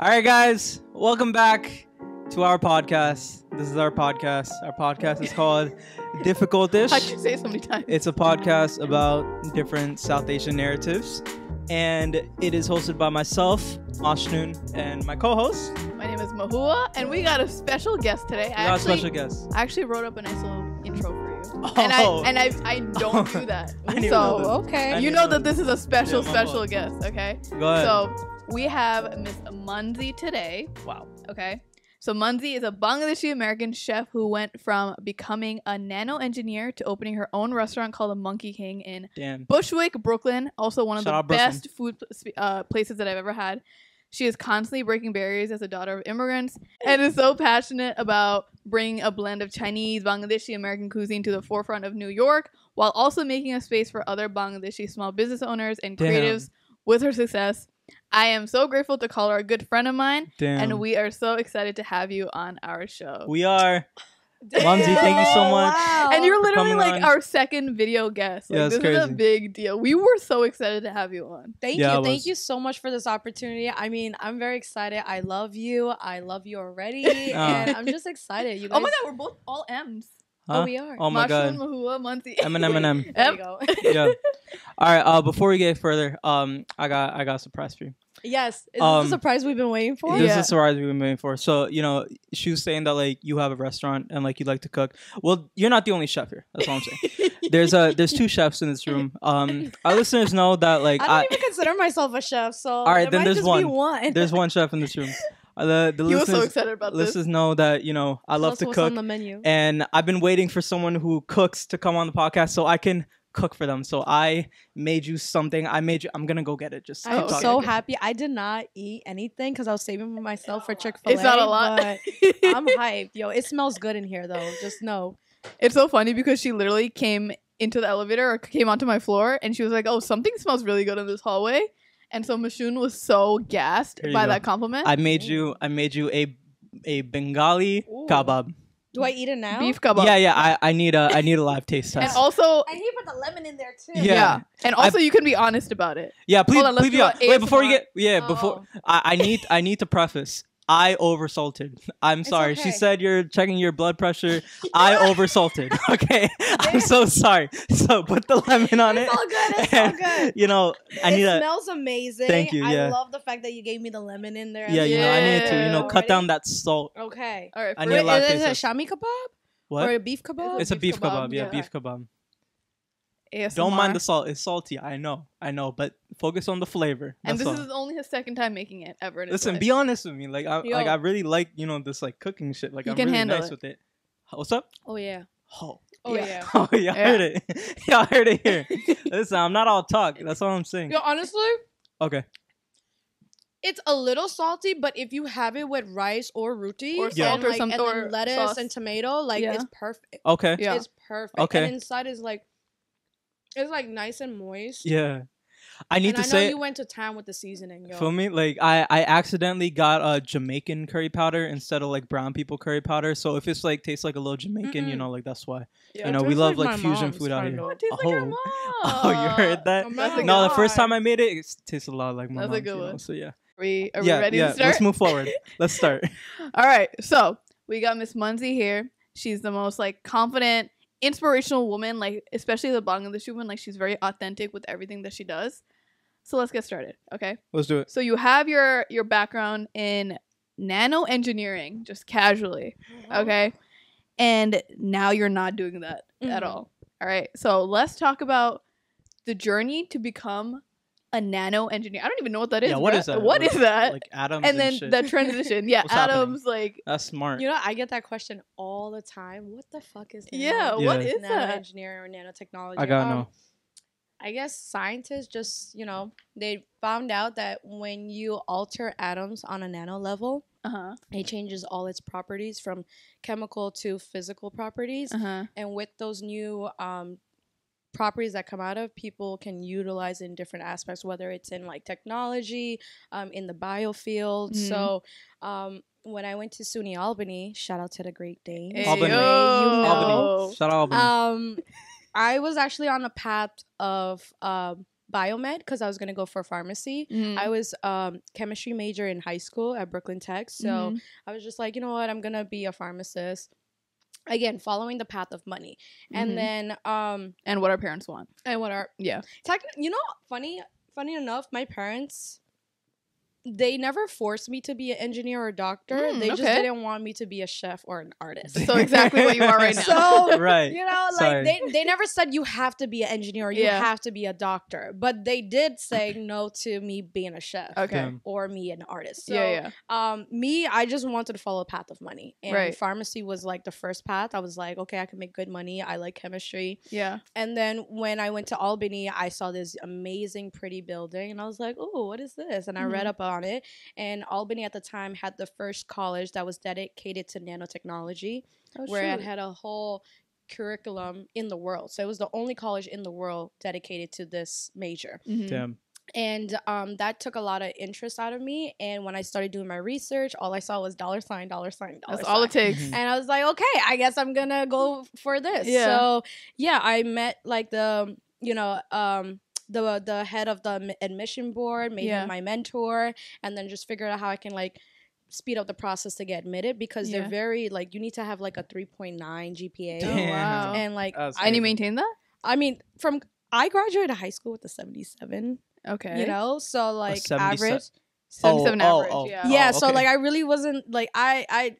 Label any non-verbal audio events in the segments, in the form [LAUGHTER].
All right, guys, welcome back to our podcast. This is our podcast. Our podcast is called [LAUGHS] Difficultish. How'd you say it so many times? It's a podcast about different South Asian narratives, and it is hosted by myself, Ashnun, and my co-host. My name is Mahua, and we got a special guest today. We I got a special guest. I actually wrote up a nice little intro for you, Oh. and I oh. and I, I don't do [LAUGHS] that. I so know that. I okay, you know know that this is a special Yeah, special guest. Okay, Go ahead. so we have Miss Munzzy today. wow. Okay. So Munzzy is a Bangladeshi American chef who went from becoming a nano engineer to opening her own restaurant called the Monkey King in Damn. Bushwick, Brooklyn. Also one of Shout the Brooklyn. best food uh, places that I've ever had. She is constantly breaking barriers as a daughter of immigrants and is so passionate about bringing a blend of Chinese, Bangladeshi, American cuisine to the forefront of New York, while also making a space for other Bangladeshi small business owners and Damn. creatives with her success. I am so grateful to call her a good friend of mine, Damn. and we are so excited to have you on our show. We are. Munzzy, thank you so much. and you're literally like on. our second video guest. Like, Yeah, it's this is a big deal. We were so excited to have you on. Thank Yeah, you. Thank you so much for this opportunity. I mean, I'm very excited. I love you. I love you already. Uh. [LAUGHS] and I'm just excited. You guys, [LAUGHS] Oh my god, we're both all M's. Huh? Oh, we are. Oh my Mushroom, god. Mahua, Munzzy. Eminem, Eminem. There Yep. you go. [LAUGHS] yeah. All right. Uh, before we get further, um, I got I got a surprise for you. yes. Is Um, this a surprise we've been waiting for? This Yeah. is a surprise we've been waiting for. So you know, she was saying that like you have a restaurant and like you like to cook. Well, you're not the only chef here. That's all I'm saying. [LAUGHS] there's a there's two chefs in this room. Um, our listeners know that like I don't I, even consider myself a chef, so all right, then there's just one. One. there's one [LAUGHS] chef in this room. Uh, the the he was so listeners excited about this. listeners know that you know I love to cook on the menu. and I've been waiting for someone who cooks to come on the podcast so I can cook for them. So I made you something. I made you. I'm gonna go get it. Just I'm talking. so happy. I did not eat anything because I was saving myself for Chick Fil A. it's not a lot. [LAUGHS] I'm hyped, yo. It smells good in here, though. Just know. it's so funny because she literally came into the elevator or came onto my floor and she was like, "Oh, something smells really good in this hallway." And so Mashun was so gassed by go. that compliment. I made you. I made you a a Bengali Ooh. kebab. Do I eat it now? Beef kebab. Yeah, yeah. I, I need a I need a live taste test. And test. also, And he put the lemon in there too. Yeah. yeah. And also, you can be honest about it. yeah, please, Hold on, let's please be do on. a Wait, before you get yeah, before Oh. I, I need I need to preface. I oversalted. [LAUGHS] I'm sorry. She said you're checking your blood pressure. I [LAUGHS] oversalted. [LAUGHS] Okay, I'm so sorry. So put the lemon on It's it. all good. It's and, all good. You know, I it need a smells amazing. Thank you, yeah. I love the fact that you gave me the lemon in there. yeah. as You know, I need to you know Yeah. cut down that salt. Okay. All right. I for- need a Wait, live is taste it a shami kebab What? or a beef kebab? It's a beef kebab. Yeah, yeah. beef kebab. ASMR. Don't mind the salt. It's salty. I know. I know. But focus on the flavor. And this all. is only his second time making it ever. In Listen, life. be honest with me. Like I Yo. like I really like you know this like cooking shit. Like You I'm can really handle nice it. with it. What's up? oh yeah. Oh. Oh Yeah. yeah. [LAUGHS] Oh yeah, I Yeah. heard it. [LAUGHS] yeah, I heard it here. [LAUGHS] Listen, I'm not all talk. That's all I'm saying. Yo, honestly, Okay. it's a little salty, but if you have it with rice or roti Or and, salt or like, some- and or then lettuce sauce. and tomato, like Yeah. it's perfect. Okay. Yeah. It's perfect. Okay. And inside is like it's like nice and moist. Yeah. I need and to I know say you went to town with the seasoning, yo. Feel me? Like I, I accidentally got a Jamaican curry powder instead of like brown people curry powder. So if it's like tastes like a little Jamaican, you Mm-mm. know, like that's why. Yeah. You know, we love like like, fusion food out here. Oh, it tastes like Oh. mom. [LAUGHS] Oh, you heard that? Oh That's my a No, the first time I made it, it tastes a lot like my That's a mom's. good you know, one. So yeah. Are we, are yeah, we ready yeah. to start? Let's move forward. Let's start. [LAUGHS] All right. So we got Miss Munzzy here. She's the most like confident, inspirational woman, like especially the Bangladeshi woman. Like she's very authentic with everything that she does. So let's get started. Okay. Let's do it. So you have your your background in nano engineering, just casually. Okay. And now you're not doing that at Mhm. all. All right. So let's talk about the journey to become a nano engineer. I don't even know what that is. yeah, what bruh. is that? What is that? Like atoms and then shit. the [LAUGHS] transition. Yeah, What's happening? atoms like That's smart. You know, I get that question all the time. What the fuck is nano- Yeah, what Yeah. is that? Nanoengineering or nanotechnology? I gotta Um, know. I guess scientists just, you know, they found out that when you alter atoms on a nano level, uh-huh. it changes all its properties from chemical to physical properties. Uh-huh. And with those new um, properties that come out of, people can utilize in different aspects, whether it's in like technology, um, in the biofield. Mhm. So um, when I went to SUNY Albany, shout out to the Great Danes. Hey, Albany. You know. Albany. Shout out Albany. Um, I was actually on a path of um, biomed because I was gonna go for pharmacy. Mhm. I was um chemistry major in high school at Brooklyn Tech, so Mhm. I was just like, you know what, I'm gonna be a pharmacist. Again, following the path of money, and then um and what our parents want. and what are Yeah. Tech, you know, funny, funny enough, my parents, they never forced me to be an engineer or a doctor. Mm, they just didn't want me to be a chef or an artist. So exactly what you are right [LAUGHS] now. So [LAUGHS] right. you know, Sorry. like they, they never said you have to be an engineer or you Yeah. have to be a doctor, but they did say no to me being a chef okay. Or me an artist. So, yeah, yeah. um, me, I just wanted to follow a path of money, and Right. pharmacy was like the first path. I was like, okay, I can make good money. I like chemistry. Yeah. And then when I went to Albany, I saw this amazing, pretty building, and I was like, "Oh, what is this?" And I read Mhm. up on it. And Albany at the time had the first college that was dedicated to nanotechnology, Oh, where it had a whole curriculum in the world. So it was the only college in the world dedicated to this major. Mhm. Damn. And um, that took a lot of interest out of me. And when I started doing my research, all I saw was dollar sign, dollar sign, dollar That's sign. all it takes. Mhm. And I was like, okay, I guess I'm gonna go for this. Yeah. So yeah, I met like the you know um the the head of the admission board, made Yeah. him my mentor, and then just figure out how I can like speed up the process to get admitted because Yeah. they're very like you need to have like a 3.9 GPA. Oh, wow. And like That's and you maintain that? I mean from I graduated high school with a 77, Okay. you know, so like 77 average. 77 Oh, average. oh. Yeah. yeah Oh, so okay. like i really wasn't like i i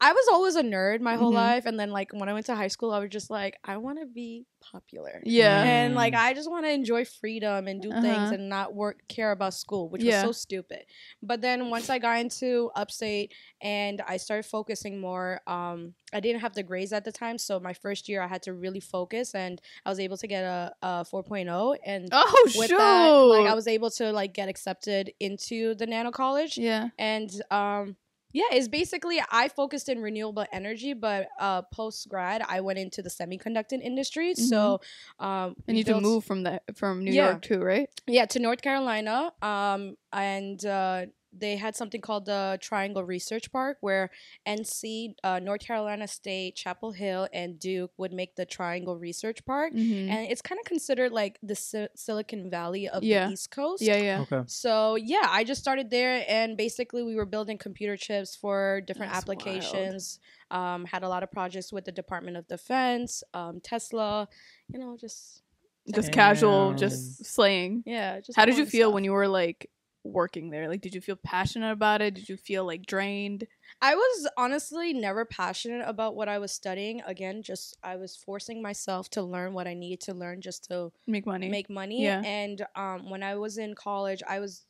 i was always a nerd my whole Mhm. life and then like when i went to high school i was just like i want to be popular Yeah. and like Mm. i just want to enjoy freedom and do things Uh-huh. and not work care about school which Yeah. was so stupid but then once i got into upstate and i started focusing more um i didn't have the grades at the time so my first year i had to really focus and i was able to get a, a 4.0 and Oh, with shoot. that like i was able to like get accepted into the nano college yeah. and um yeah it's basically i focused in renewable energy but uh post grad i went into the semiconductor industry so um And you to move from the from New Yeah. York too, right? yeah to north carolina um and uh they had something called the Triangle Research Park, where NC, uh, North Carolina State, Chapel Hill, and Duke would make the Triangle Research Park, Mm-hmm. and it's kind of considered like the Si- Silicon Valley of Yeah. the East Coast. yeah, yeah. Okay. So yeah, I just started there, and basically we were building computer chips for different That's applications. Um, had a lot of projects with the Department of Defense, um, Tesla, you know, just Just casual, just slaying. yeah. Just How did you feel stuff. when you were like working there? Like, did you feel passionate about it? Did you feel like drained? I was honestly never passionate about what I was studying. Again, just I was forcing myself to learn what I needed to learn just to Make money. make money. Yeah. And um, when I was in college, I was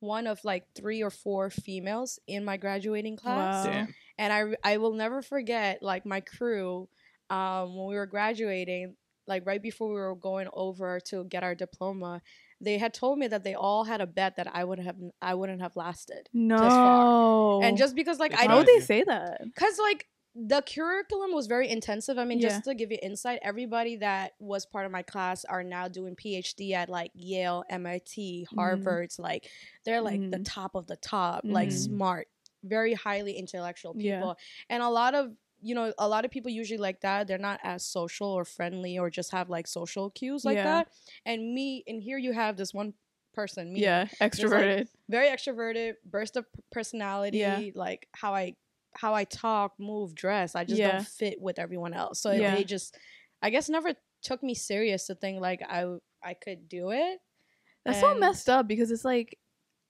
one of like three or four females in my graduating class. Wow. And I I will never forget like my crew um when we were graduating like right before we were going over to get our diploma they had told me that they all had a bet that I would have I wouldn't have lasted no. far. and just because like It's I why would they say that? because like the curriculum was very intensive. I mean, Yeah. just to give you insight, everybody that was part of my class are now doing PhD at like Yale, MIT, Mhm. Harvard. It's like they're like the Mhm. top of the top, like Mhm. smart, very highly intellectual people. Yeah. And a lot of you know, a lot of people usually like that. They're not as social or friendly or just have like social cues like Yeah. that. And me, and here you have this one person, me, Yeah, extroverted. very extroverted, burst of personality, Yeah. like how I how I talk, move, dress. I just Yeah. don't fit with everyone else. So Yeah. they just I guess never took me serious to think like I I could do it. That's so and- messed up because it's like,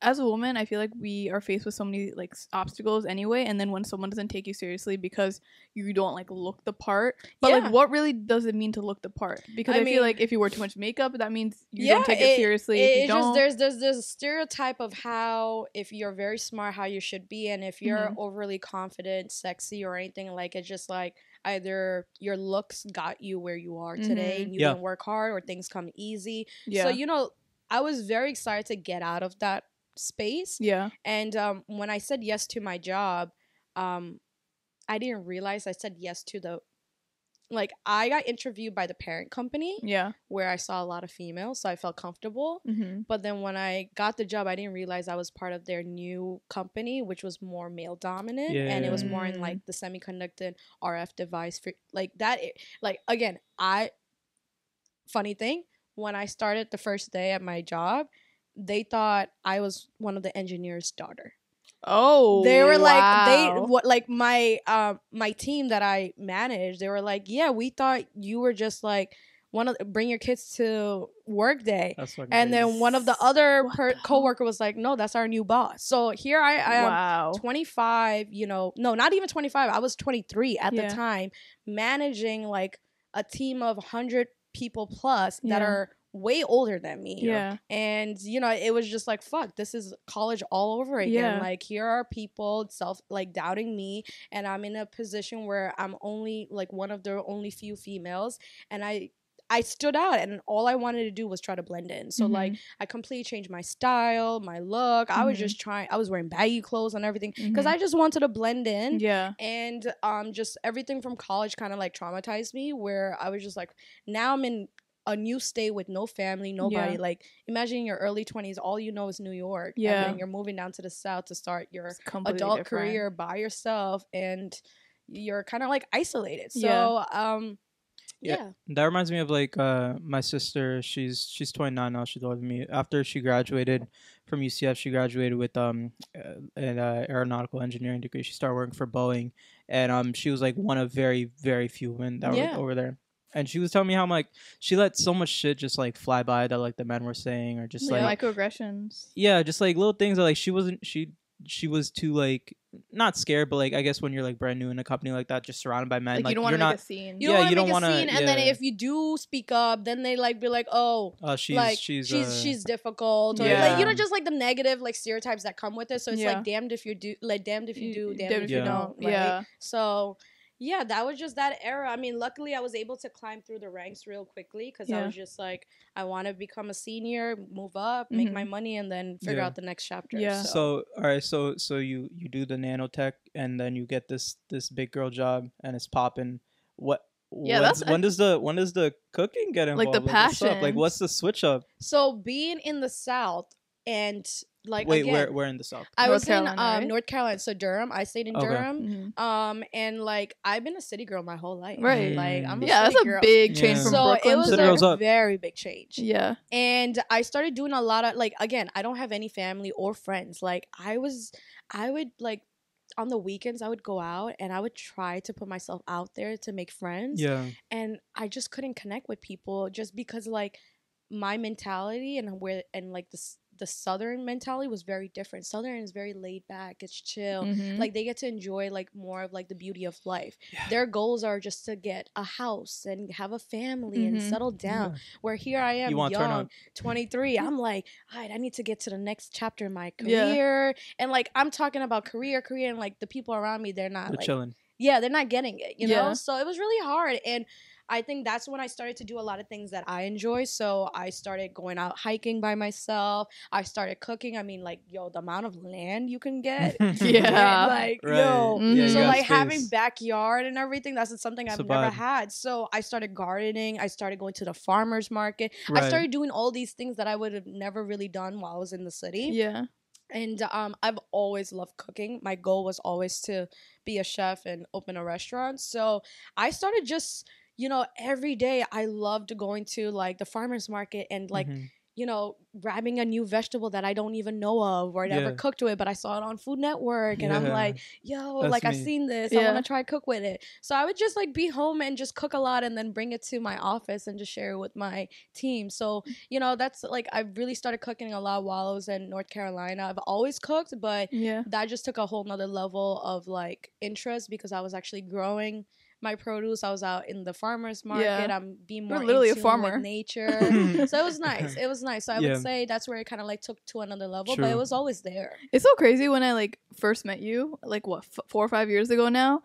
as a woman, I feel like we are faced with so many like obstacles anyway, and then when someone doesn't take you seriously because you don't like look the part, but Yeah. like, what really does it mean to look the part? Because I, I feel mean- like if you wear too much makeup, that means you Yeah, don't take it, it- seriously. It- if you it's don't, just there's there's there's a stereotype of how if you're very smart how you should be and if you're Mhm. overly confident, sexy or anything like it's just like either your looks got you where you are today Mhm. and you Yeah. didn't work hard or things come easy. yeah, So you know, I was very excited to get out of that space. yeah, And um, when I said yes to my job, um, I didn't realize I said yes to the like I got interviewed by the parent company yeah, where I saw a lot of females, so I felt comfortable. mm-hmm. But then when I got the job, I didn't realize I was part of their new company, which was more male dominant, and it was more in like the semiconductor RF device for like that. i- Like again, I funny thing when I started the first day at my job, they thought I was one of the engineer's daughter. Oh, they were like they what like my um my team that I managed. They were like, yeah, we thought you were just like one of bring your kids to work day. That's fucking And crazy. then one of the other What per- the hell? coworker was like, "No, that's our new boss." So here I, I am, wow. 25. You know, no, not even 25. I was 23 at Yeah. the time, managing like a team of 100 people plus that Yeah. are way older than me. Yeah. And you know, it was just like, "Fuck, this is college all over again." Yeah. Like here are people self like doubting me, and I'm in a position where I'm only like one of the only few females, and I. I stood out and all I wanted to do was try to blend in. So like Mhm. I completely changed my style, my look. I was Mhm. just trying. I was wearing baggy clothes and everything because Mhm. I just wanted to blend in. yeah. And um, just everything from college kind of like traumatized me. Where I was just like, now I'm in a new state with no family, nobody. Yeah. Like imagine in your early twenties, all you know is New York. Yeah. and then you're moving down to the south to start your adult different. career by yourself, and you're kind of like isolated. So Yeah. um, Yeah. yeah. That reminds me of like uh my sister. She's she's 29 now. She's older than me. After she graduated from UCF, she graduated with um uh, an uh, aeronautical engineering degree. She started working for Boeing, and um she was like one of very very few women that Yeah. were over there. And she was telling me how like she let so much shit just like fly by that like the men were saying or just Yeah. like microaggressions. yeah, just like little things that like she wasn't she she was too like not scared, but like I guess when you're like brand new in a company like that, just surrounded by men, Like, like, you don't want to make not. a scene. You Yeah, don't want you to don't wanna- scene, and then if you do speak up, then they like be like, "Oh, Uh, she's like she's she's uh, she's difficult or like Yeah. you know just like the negative like stereotypes that come with it so it's Yeah. like damned if you do like damned if you do damned, Damned if you you don't, don't? Yeah. so yeah that was just that era i mean luckily i was able to climb through the ranks real quickly because i was just like i want to become a senior move up make Mhm. my money and then figure Yeah. out the next chapter Yeah. so, So all right, so so you you do the nanotech and then you get this this big girl job and it's popping. What? Yeah, that's- when does the when does the cooking get involved? Like the what's up? Like what's the switch up? so being in the south and like Wait, again, where where in the south? I North was Carolina, in um, right? North Carolina, so Durham. I stayed in Okay. Durham. Mhm. Um, and like I've been a city girl my whole life. Right. Like I'm a Yeah, that's city a girl. big change Yeah. from so Brooklyn. it was to- City girls a up. very big change. Yeah. And I started doing a lot of like again, I don't have any family or friends. Like I was I would like on the weekends I would go out and I would try to put myself out there to make friends. Yeah, And I just couldn't connect with people just because like my mentality and where and like this the southern mentality was very different. Southern is very laid back, it's chill. Mhm. Like they get to enjoy like more of like the beauty of life. Yeah. Their goals are just to get a house and have a family and Mhm. settle down. Where here I am, You young, 23. I'm like, all right, I need to get to the next chapter in my Yeah. career. And like I'm talking about career, career, and like the people around me, they're not they're like chilling. yeah, they're not getting it, you Yeah. know? So it was really hard. And I think that's when I started to do a lot of things that I enjoy. So I started going out hiking by myself. I started cooking. I mean, like, yo, the amount of land you can get. [LAUGHS] [LAUGHS] Yeah. like, Right. yo. Mhm. Yeah, so got like having backyard and everything, that's something I've a never vibe. had. So I started gardening. I started going to the farmer's market. I started doing all these things that I would have never really done while I was in the city Yeah. and um, I've always loved cooking. My goal was always to be a chef and open a restaurant. So I started just, you know, every day I loved going to like the farmers market and like, Mhm. you know, grabbing a new vegetable that I don't even know of or never Yeah. cooked with, but I saw it on Food Network and I'm like, yo, That's like I've seen this. I want to try cook with it. So I would just like be home and just cook a lot and then bring it to my office and just share it with my team. So, you know, that's like I really started cooking a lot while I was in North Carolina. I've always cooked, but Yeah. that just took a whole nother level of like interest because I was actually growing my produce. I was out in the farmers market. Yeah. I'm being You're more literally a in tune farmer. with nature. [LAUGHS] so it was nice. It was nice. So I Yeah. would say that's where it kind of like took to another level, but it was always there. It's so crazy when I like first met you, like what f- four or five years ago now.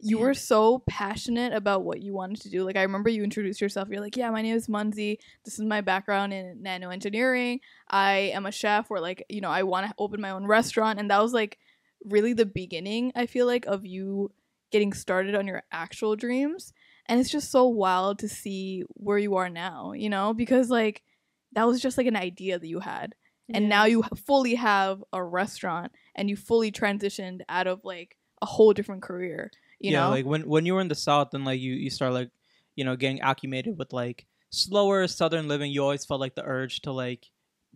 You Yeah. were so passionate about what you wanted to do. Like I remember you introduced yourself. You're like, "Yeah, my name is Munzzy. This is my background in nano engineering. I am a chef. Or like, you know, I want to open my own restaurant." And that was like really the beginning. I feel like of you getting started on your actual dreams. And it's just so wild to see where you are now. You know, because like that was just like an idea that you had and now you fully have a restaurant and you fully transitioned out of like a whole different career you yeah, know like when when you were in the south and like you you start like you know getting acclimated with like slower southern living, you always felt like the urge to like,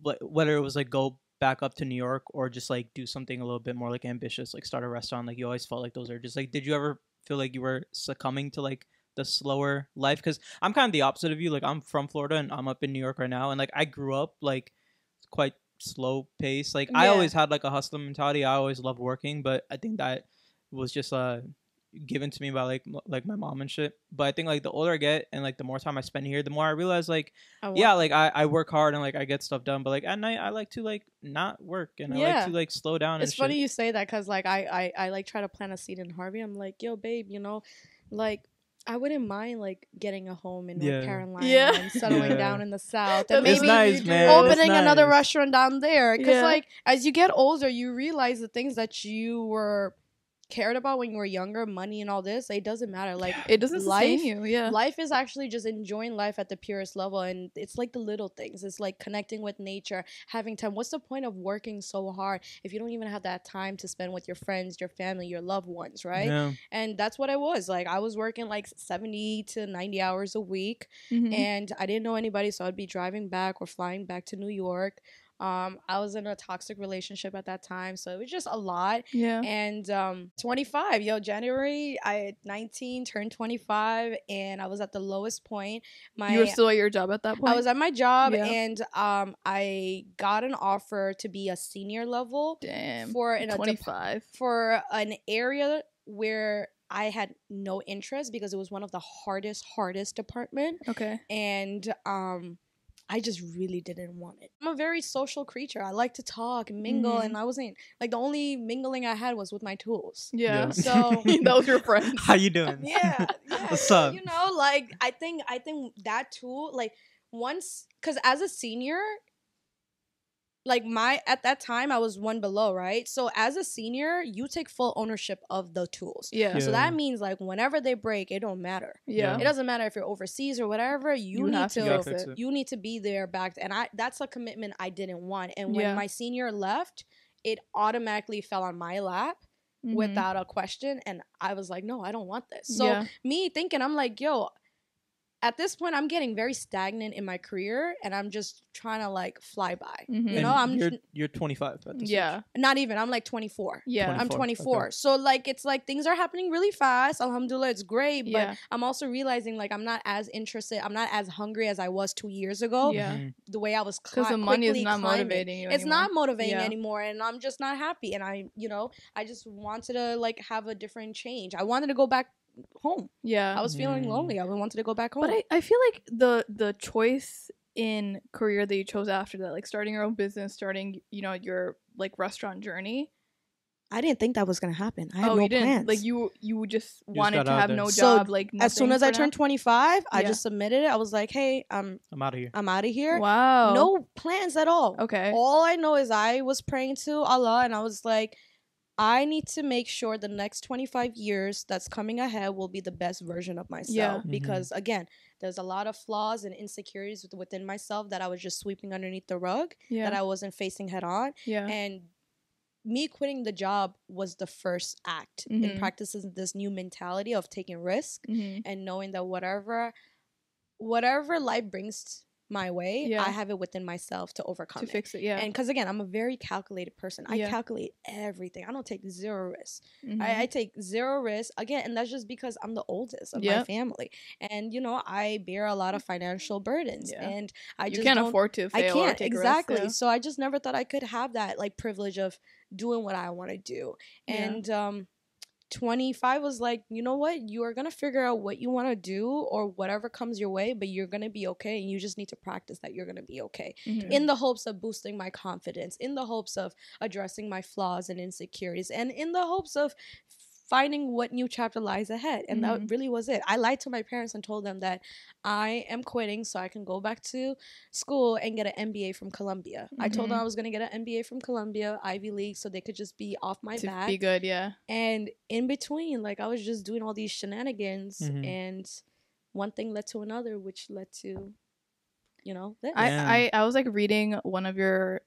wh- whether it was like go back up to New York or just like do something a little bit more like ambitious, like start a restaurant. Like you always felt like those are just Like, did you ever feel like you were succumbing to like the slower life? Because I'm kind of the opposite of you. Like I'm from Florida and I'm up in New York right now, and like I grew up like quite slow pace. Like I always had like a hustler mentality. I always loved working, but I think that was just uh given to me by like like my mom and shit. But I think like the older I get and like the more time I spend here, the more I realize like I yeah, like I, I work hard and like I get stuff done, but like at night I like to like not work and I like to like slow down. It's and funny Shit. you say that because like I, I I like try to plant a seed in Harvey. I'm like, yo, babe, you know, like I wouldn't mind like getting a home in North Carolina Yeah. and settling Yeah. down in the South, and maybe nice, you do. man. It's opening another restaurant down there. Because Yeah. like as you get older, you realize the things that you were cared about when you were younger, money and all this, it doesn't matter. Like It doesn't sustain life- you. Yeah. life is actually just enjoying life at the purest level and it's like the little things it's like connecting with nature having time what's the point of working so hard if you don't even have that time to spend with your friends your family your loved ones right Yeah. and that's what i was like i was working like 70 to 90 hours a week Mhm. and i didn't know anybody so i'd be driving back or flying back to new york um, I was in a toxic relationship at that time, so it was just a lot yeah. and um 25 yo january i at 19 turned 25 and i was at the lowest point my you were still at your job at that point. i was at my job Yeah. and um i got an offer to be a senior level Damn. for in a dep- 25. for an area where i had no interest because it was one of the hardest hardest department Okay. and um I just really didn't want it. I'm a very social creature. I like to talk and mingle, Mhm. and I wasn't like the only mingling I had was with my tools. Yeah. Yeah. So [LAUGHS] that was your friend. How you doing? [LAUGHS] yeah, [LAUGHS] yeah. What's so, up? You know, like I think I think that tool, like once, because as a senior, like my at that time I was one below, right? So as a senior, you take full ownership of the tools. Yeah. So that means like whenever they break, it don't matter. Yeah. It doesn't matter if you're overseas or whatever. You, You need to to, You gotta fix fix it. it. you need to be there back and i that's a commitment i didn't want and when Yeah. my senior left it automatically fell on my lap Mhm. without a question and i was like no i don't want this so yeah. me thinking i'm like yo at this point i'm getting very stagnant in my career and i'm just trying to like fly by Mhm. you And know i'm you're just, you're 25 at this yeah. not even i'm like 24 Yeah. I'm 24, 24. okay. So like it's like things are happening really fast. Alhamdulillah, it's great, but Yeah. I'm also realizing like I'm not as interested. I'm not as hungry as I was 2 years ago. Yeah. Mhm. The way I was Because cli- the money is not climbing. motivating you. It's anymore. not motivating Yeah. anymore and I'm just not happy and I, you know, I just wanted to like have a different change. I wanted to go back home. Yeah. I was feeling Mm. lonely. I wanted to go back home. But I, I feel like the the choice in career that you chose after that, like starting your own business, starting you know your like restaurant journey. I didn't think that was going to happen. I had oh, no you didn't plans. like you you just just wanted got to out have there. no So, job. like as soon as I for turned now? 25, I Yeah. just submitted it. I was like, "Hey, I'm I'm out of here. I'm out of here." Wow. No plans at all. Okay. All I know is I was praying to Allah and I was like, I need to make sure the next 25 years that's coming ahead will be the best version of myself. Yeah. Mhm. Because again, there's a lot of flaws and insecurities within myself that I was just sweeping underneath the rug yeah. that I wasn't facing head on. yeah. And me quitting the job was the first act Mhm. in practicing this new mentality of taking risk Mhm. and knowing that whatever whatever life brings my way, Yeah. I have it within myself to overcome To it. fix it. Yeah. And because again, I'm a very calculated person. I Yeah. calculate everything. I don't take zero risks. Mhm. I, I take zero risks again, and that's just because I'm the oldest of my family, and you know I bear a lot of financial burdens, Yeah. and I you just can't don't, afford to I can't take exactly. risks. So I just never thought I could have that like privilege of doing what I want to do, and um. 25 was like, you know what? You are going to figure out what you want to do or whatever comes your way, but you're going to be okay. And you just need to practice that you're going to be okay. Mhm. in the hopes of boosting my confidence, in the hopes of addressing my flaws and insecurities, and in the hopes of finding what new chapter lies ahead. And Mhm. that really was it. I lied to my parents and told them that I am quitting so I can go back to school and get an MBA from Columbia. I told them Mhm. I was going to get an MBA from Columbia, Ivy League, so they could just be off my to back. be good. Yeah. And in between, like I was just doing all these shenanigans, Mhm. and one thing led to another, which led to, you know, this. Yeah. I, I I was like reading one of your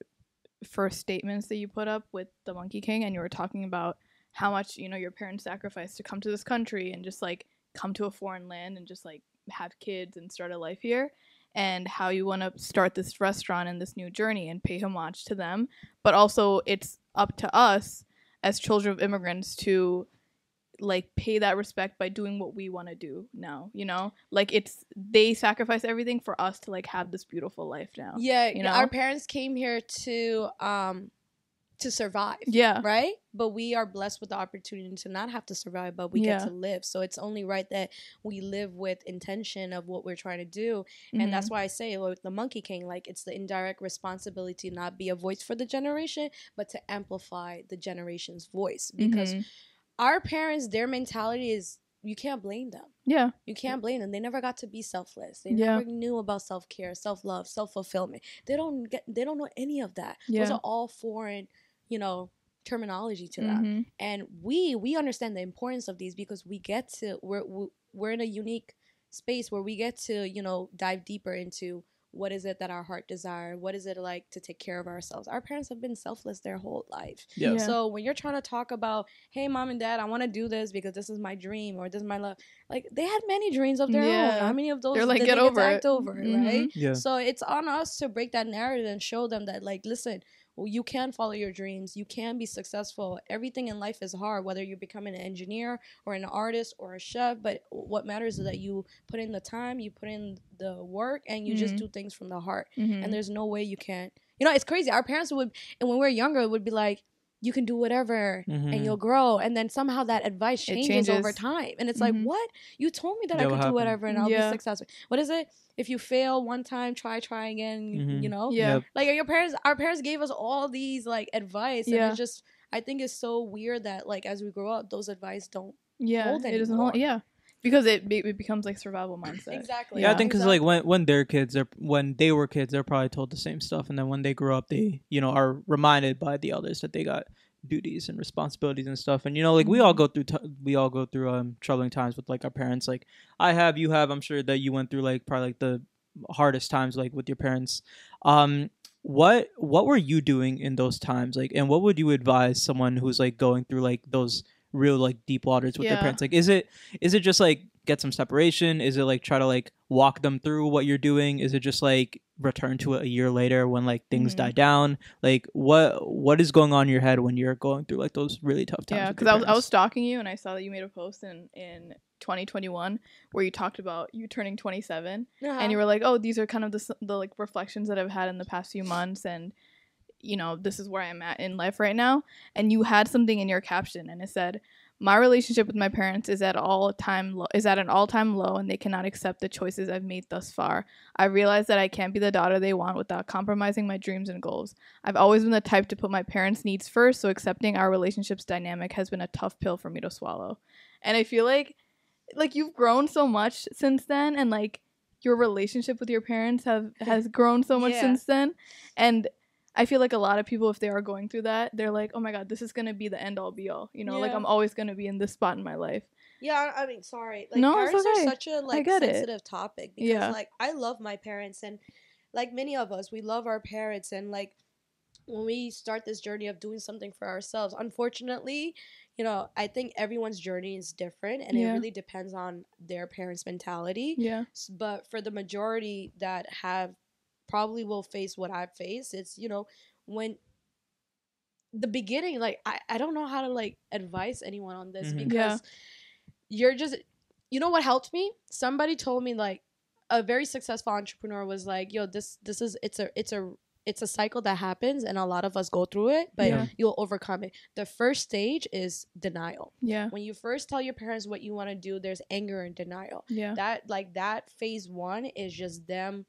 first statements that you put up with the Monkey King, and you were talking about how much you know your parents sacrificed to come to this country and just like come to a foreign land and just like have kids and start a life here. and how you want to start this restaurant and this new journey and pay homage to them. But also, it's up to us as children of immigrants to like pay that respect by doing what we want to do now you know like it's they sacrifice everything for us to like have this beautiful life now Yeah, you know? our parents came here to um to survive. yeah Right? But we are blessed with the opportunity to not have to survive, but we Yeah. get to live. So it's only right that we live with intention of what we're trying to do. And that's Mhm. why I say with the Monkey King, like it's the indirect responsibility to not be a voice for the generation, but to amplify the generation's voice. Because Mhm. our parents, their mentality is you can't blame them. yeah You can't blame them. They never got to be selfless. They Yeah. never knew about self care, self love, self fulfillment. They don't get. They don't know any of that. Those are all foreign, you know, terminology to them. Mhm. And we we understand the importance of these because we get to we're we- we're in a unique space where we get to you know dive deeper into what is it that our heart desire what is it like to take care of ourselves our parents have been selfless their whole life Yeah. Yeah. so when you're trying to talk about, hey, mom and dad, I want to do this because this is my dream or this is my love, like they had many dreams of their own. Yeah. How many of those They're like, "Get they over to it." act over, Mhm. right? Yeah. So it's on us to break that narrative and show them that, like, listen, well, you can follow your dreams. You can be successful. Everything in life is hard, whether you're becoming an engineer or an artist or a chef. But what matters is that you put in the time, you put in the work, and you just Mhm. do things from the heart Mhm. and there's no way you can't. You know, it's crazy. Our parents would, and when we were younger, it would be like, you can do whatever Mhm. and you'll grow. And then somehow that advice It changes, over time. And it's Mhm. like, what? You told me that Yeah, I could do whatever and I'll Yeah. be successful. What is it? If you fail one time, try, try again, Mhm. you know? Yeah. Yep. Like your parents, our parents gave us all these like advice. And Yeah. it's just, I think it's so weird that like as we grow up, those advice don't. yeah hold it doesn't hold yeah because it be- it becomes like survival mindset Exactly. Yeah, I think because like when when they're kids, they're when they were kids, they're probably told the same stuff, and then when they grow up, they you know are reminded by the elders that they got duties and responsibilities and stuff. And you know, like we all Mhm. go through t- we all go through um troubling times with like our parents. Like I have, you have. I'm sure that you went through like probably like the hardest times like with your parents. Um, what what were you doing in those times? Like, and what would you advise someone who's like going through like those real like deep waters with their parents? Like, is it is it just like get some separation? Is it like try to like walk them through what you're doing? Is it just like return to it a year later when like things Mhm. die down? Like what what is going on in your head when you're going through like those really tough times? Yeah, because I was I was stalking you and I saw that you made a post in in 2021 where you talked about you turning 27 and you were like, "Oh, these are kind of the the like reflections that I've had in the past few months and you know, this is where I'm at in life right now." And you had something in your caption and it said, "My relationship with my parents is at all time low is at an all-time low and they cannot accept the choices I've made thus far. I realize that I can't be the daughter they want without compromising my dreams and goals. I've always been the type to put my parents' needs first, so accepting our relationship's dynamic has been a tough pill for me to swallow." And I feel like like you've grown so much since then and like your relationship with your parents have has grown so much Yeah. since then. And I feel like a lot of people if they are going through that, they're like, "Oh my god, this is going to be the end all be all." You know, like I'm always going to be in this spot in my life. Yeah, I mean, sorry. Like No, it's parents okay. are such a like get it. sensitive topic because Yeah. like I love my parents and like many of us, we love our parents and like when we start this journey of doing something for ourselves, unfortunately, you know, I think everyone's journey is different and it really depends on their parents' mentality. Yeah. But for the majority that have probably will face what I've faced, it's you know, when the beginning, like I, I don't know how to like advise anyone on this Mhm. because Yeah. you're just you know what helped me? Somebody told me like a very successful entrepreneur was like, yo, this this is it's a it's a it's a cycle that happens and a lot of us go through it, but Yeah. you'll overcome it. The first stage is denial. Yeah. When you first tell your parents what you want to do, there's anger and denial Yeah. that like that phase one is just them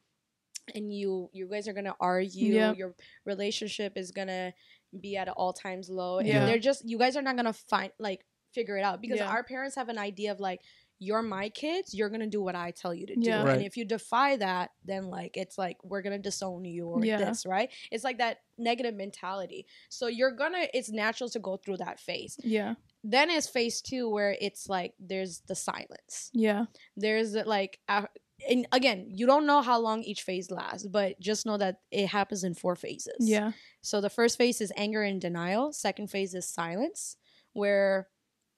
and you you guys are gonna argue Yeah. your relationship is gonna be at all times low Yeah. and they're just you guys are not gonna find like figure it out because Yeah. our parents have an idea of like you're my kids you're gonna do what i tell you to do Yeah. Right. and if you defy that then like it's like we're gonna disown you or Yeah. this right it's like that negative mentality so you're gonna it's natural to go through that phase Yeah. then is phase two where it's like there's the silence Yeah. there's like a- and again you don't know how long each phase lasts but just know that it happens in four phases Yeah. so the first phase is anger and denial second phase is silence where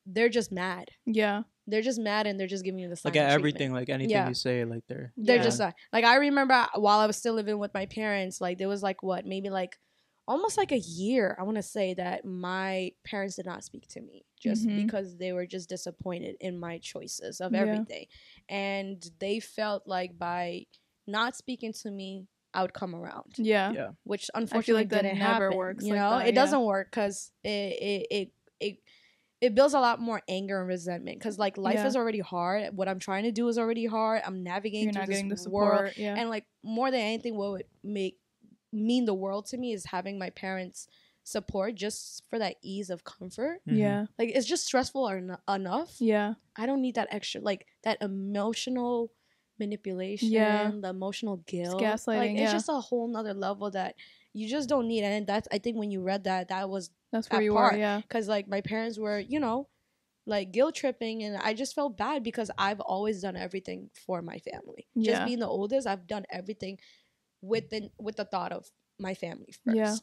they're just mad Yeah. they're just mad and they're just giving you the like silent at treatment. everything, like anything Yeah. you say, like they're They're Yeah. just uh, like I remember while I was still living with my parents, like there was like what maybe like almost like a year I want to say that my parents did not speak to me just Mhm. because they were just disappointed in my choices of Yeah. everything, and they felt like by not speaking to me, I would come around, Yeah. yeah. which unfortunately that didn't never happen. works You like know, that, it yeah. doesn't work because it it it. it it builds a lot more anger and resentment because like life Yeah. is already hard. What I'm trying to do is already hard. I'm navigating You're through not this getting the world support. Yeah. and like more than anything what would make mean the world to me is having my parents support just for that ease of comfort Mhm. Yeah. like it's just stressful en- enough Yeah. i don't need that extra like that emotional manipulation Yeah. the emotional guilt gaslighting, like it's yeah. just a whole nother level that you just don't need and that's i think when you read that that was That's where that you part. are. Yeah. because like my parents were you know like guilt tripping and i just felt bad because i've always done everything for my family Yeah. just being the oldest i've done everything with the with the thought of my family first Yeah.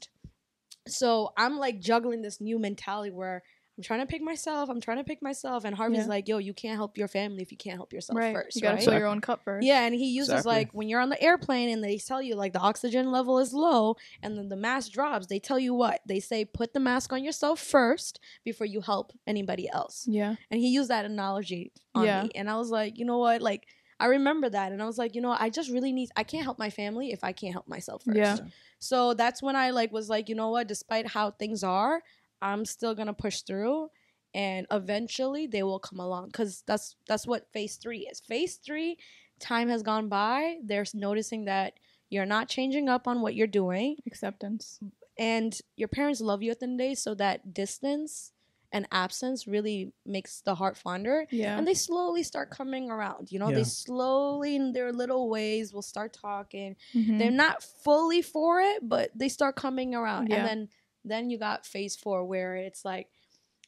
so i'm like juggling this new mentality where i'm trying to pick myself i'm trying to pick myself and harvey's Yeah. like yo you can't help your family if you can't help yourself right. first you gotta right fill your own cup first. yeah, and he uses Exactly. like when you're on the airplane and they tell you like the oxygen level is low and then the mask drops, they tell you what? They say put the mask on yourself first before you help anybody else. Yeah. And he used that analogy on Yeah. me. And I was like, you know what? Like I remember that and I was like, you know, I just really need I can't help my family if I can't help myself first. Yeah. So that's when I like was like, you know what, despite how things are, I'm still gonna push through and eventually they will come along because that's that's what phase three is. Phase three, time has gone by. They're noticing that you're not changing up on what you're doing, Acceptance. and your parents love you at the end of the day. So that distance and absence really makes the heart fonder. Yeah. And they slowly start coming around. You know, Yeah. they slowly in their little ways will start talking Mhm. they're not fully for it, but they start coming around. Yeah. And then then you got phase four where it's like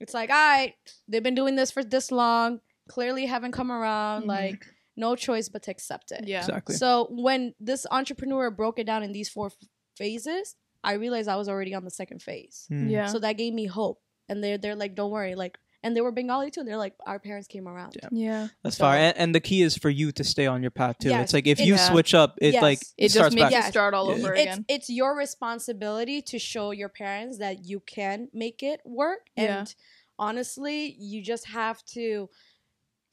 it's like, all right, they've been doing this for this long, clearly haven't come around, Mhm. like no choice but to accept it. yeah. Exactly. So when this entrepreneur broke it down in these four f- phases, I realized I was already on the second phase. Mm. Yeah. So that gave me hope. And they're they're like, don't worry, like and they were Bengali too. And They're like, our parents came around. Yeah. yeah. That's So- fine. And, and the key is for you to stay on your path too. Yes, It's like if it- you Yeah. switch up, it Yes. like It starts just makes back. you start all Yeah. over it's again. it's your responsibility to show your parents that you can make it work Yeah. and honestly you just have to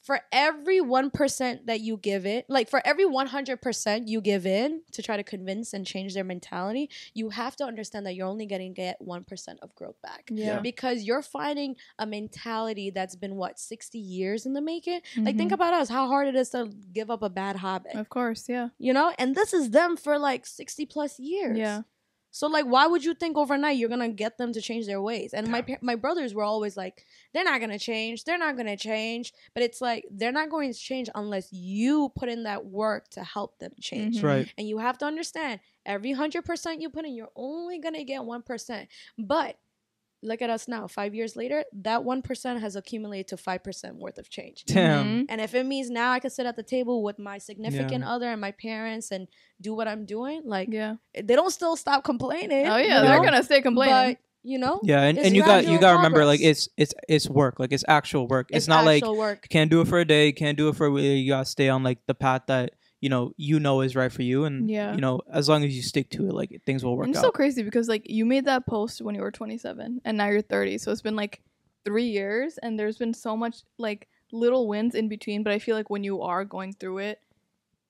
for every 1% that you give it like for every 100% you give in to try to convince and change their mentality you have to understand that you're only going to get 1% of growth back yeah. because you're finding a mentality that's been what 60 years in the making like think Mhm. about us how hard it is to give up a bad habit Of course. Yeah. you know and this is them for like 60 plus years Yeah. So like why would you think overnight you're gonna get them to change their ways? And my my brothers were always like they're not gonna change. They're not gonna change. But it's like they're not going to change unless you put in that work to help them change. Mhm. Right. and you have to understand every 100% you put in you're only gonna get 1% but look at us now five years later that 1% has accumulated to 5% worth of change Damn. Mhm. and if it means now I can sit at the table with my significant other and my parents and do what I'm doing, like Yeah. they don't still stop complaining. Oh yeah. They're know? gonna stay complaining. But you know, Yeah, and, and you got you got to remember like it's it's it's work. Like it's actual work. It's, not like work. can't do it for a day, can't do it for a week. You gotta stay on like the path that you know you know is right for you, and Yeah. you know as long as you stick to it, like things will work And it's out. so crazy because like you made that post when you were 27 and now you're 30. So it's been like 3 years and there's been so much like little wins in between, but I feel like when you are going through it,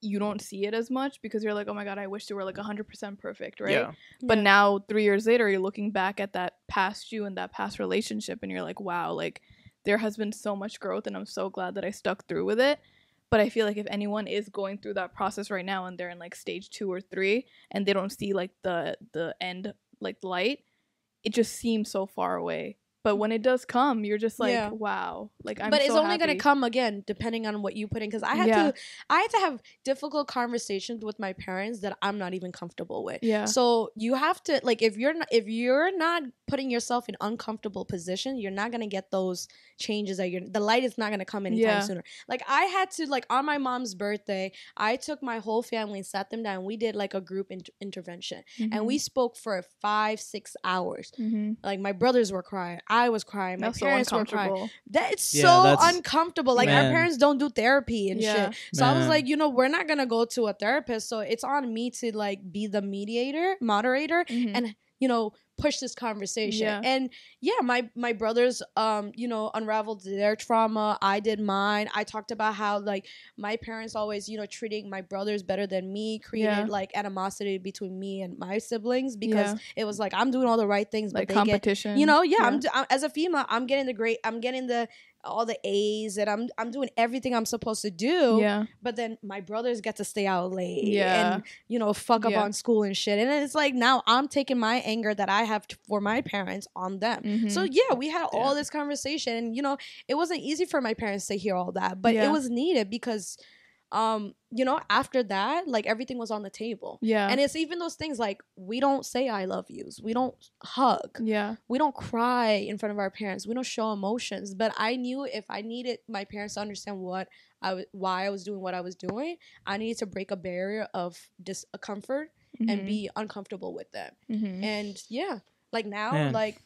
you don't see it as much because you're like, "Oh my god, I wish they were like 100% perfect," right? Yeah, But Yeah. now 3 years later, you're looking back at that past you and that past relationship and you're like, "Wow, like there has been so much growth and I'm so glad that I stuck through with it." But I feel like if anyone is going through that process right now and they're in like stage 2 or 3 and they don't see like the the end like the light, it just seems so far away. But when it does come, you're just like, Yeah. wow, like I'm but it's so only gonna come again depending on what you put in. Because I had Yeah. to, I had to have difficult conversations with my parents that I'm not even comfortable with. Yeah. So you have to like if you're not if you're not putting yourself in uncomfortable position, you're not gonna get those changes that you're the light is not gonna come anytime Yeah. sooner. Like I had to like on my mom's birthday, I took my whole family and sat them down. We did like a group inter- intervention, and we spoke for five six hours. hmm Like my brothers were crying, I was crying. My That's so parents were crying. uncomfortable. That it's Yeah, so uncomfortable. Like our parents don't do therapy and Yeah. shit. So I was like, you know, we're not gonna go to a therapist. So it's on me to like be the mediator, moderator, Mhm. and you know, push this conversation. Yeah. And yeah, my my brothers, um, you know, unraveled their trauma. I did mine. I talked about how like my parents always, you know, treating my brothers better than me, created Yeah. like animosity between me and my siblings because Yeah. it was like I'm doing all the right things, but like they get competition. you know yeah, I'm, I'm as a female i'm getting the great i'm getting the all the a's and i'm i'm doing everything i'm supposed to do yeah, but then my brothers get to stay out late Yeah. and you know fuck up Yeah. on school and shit and then it's like now i'm taking my anger that i have t- for my parents on them Mhm. so yeah we had all Yeah. this conversation and you know it wasn't easy for my parents to hear all that but Yeah. it was needed because um you know after that like everything was on the table yeah, and it's even those things like we don't say i love yous we don't hug yeah, we don't cry in front of our parents. We don't show emotions. But I knew if I needed my parents to understand what I w- why I was doing what I was doing, I needed to break a barrier of discomfort and Mhm. be uncomfortable with them. Mhm. And yeah, like now, Man. like,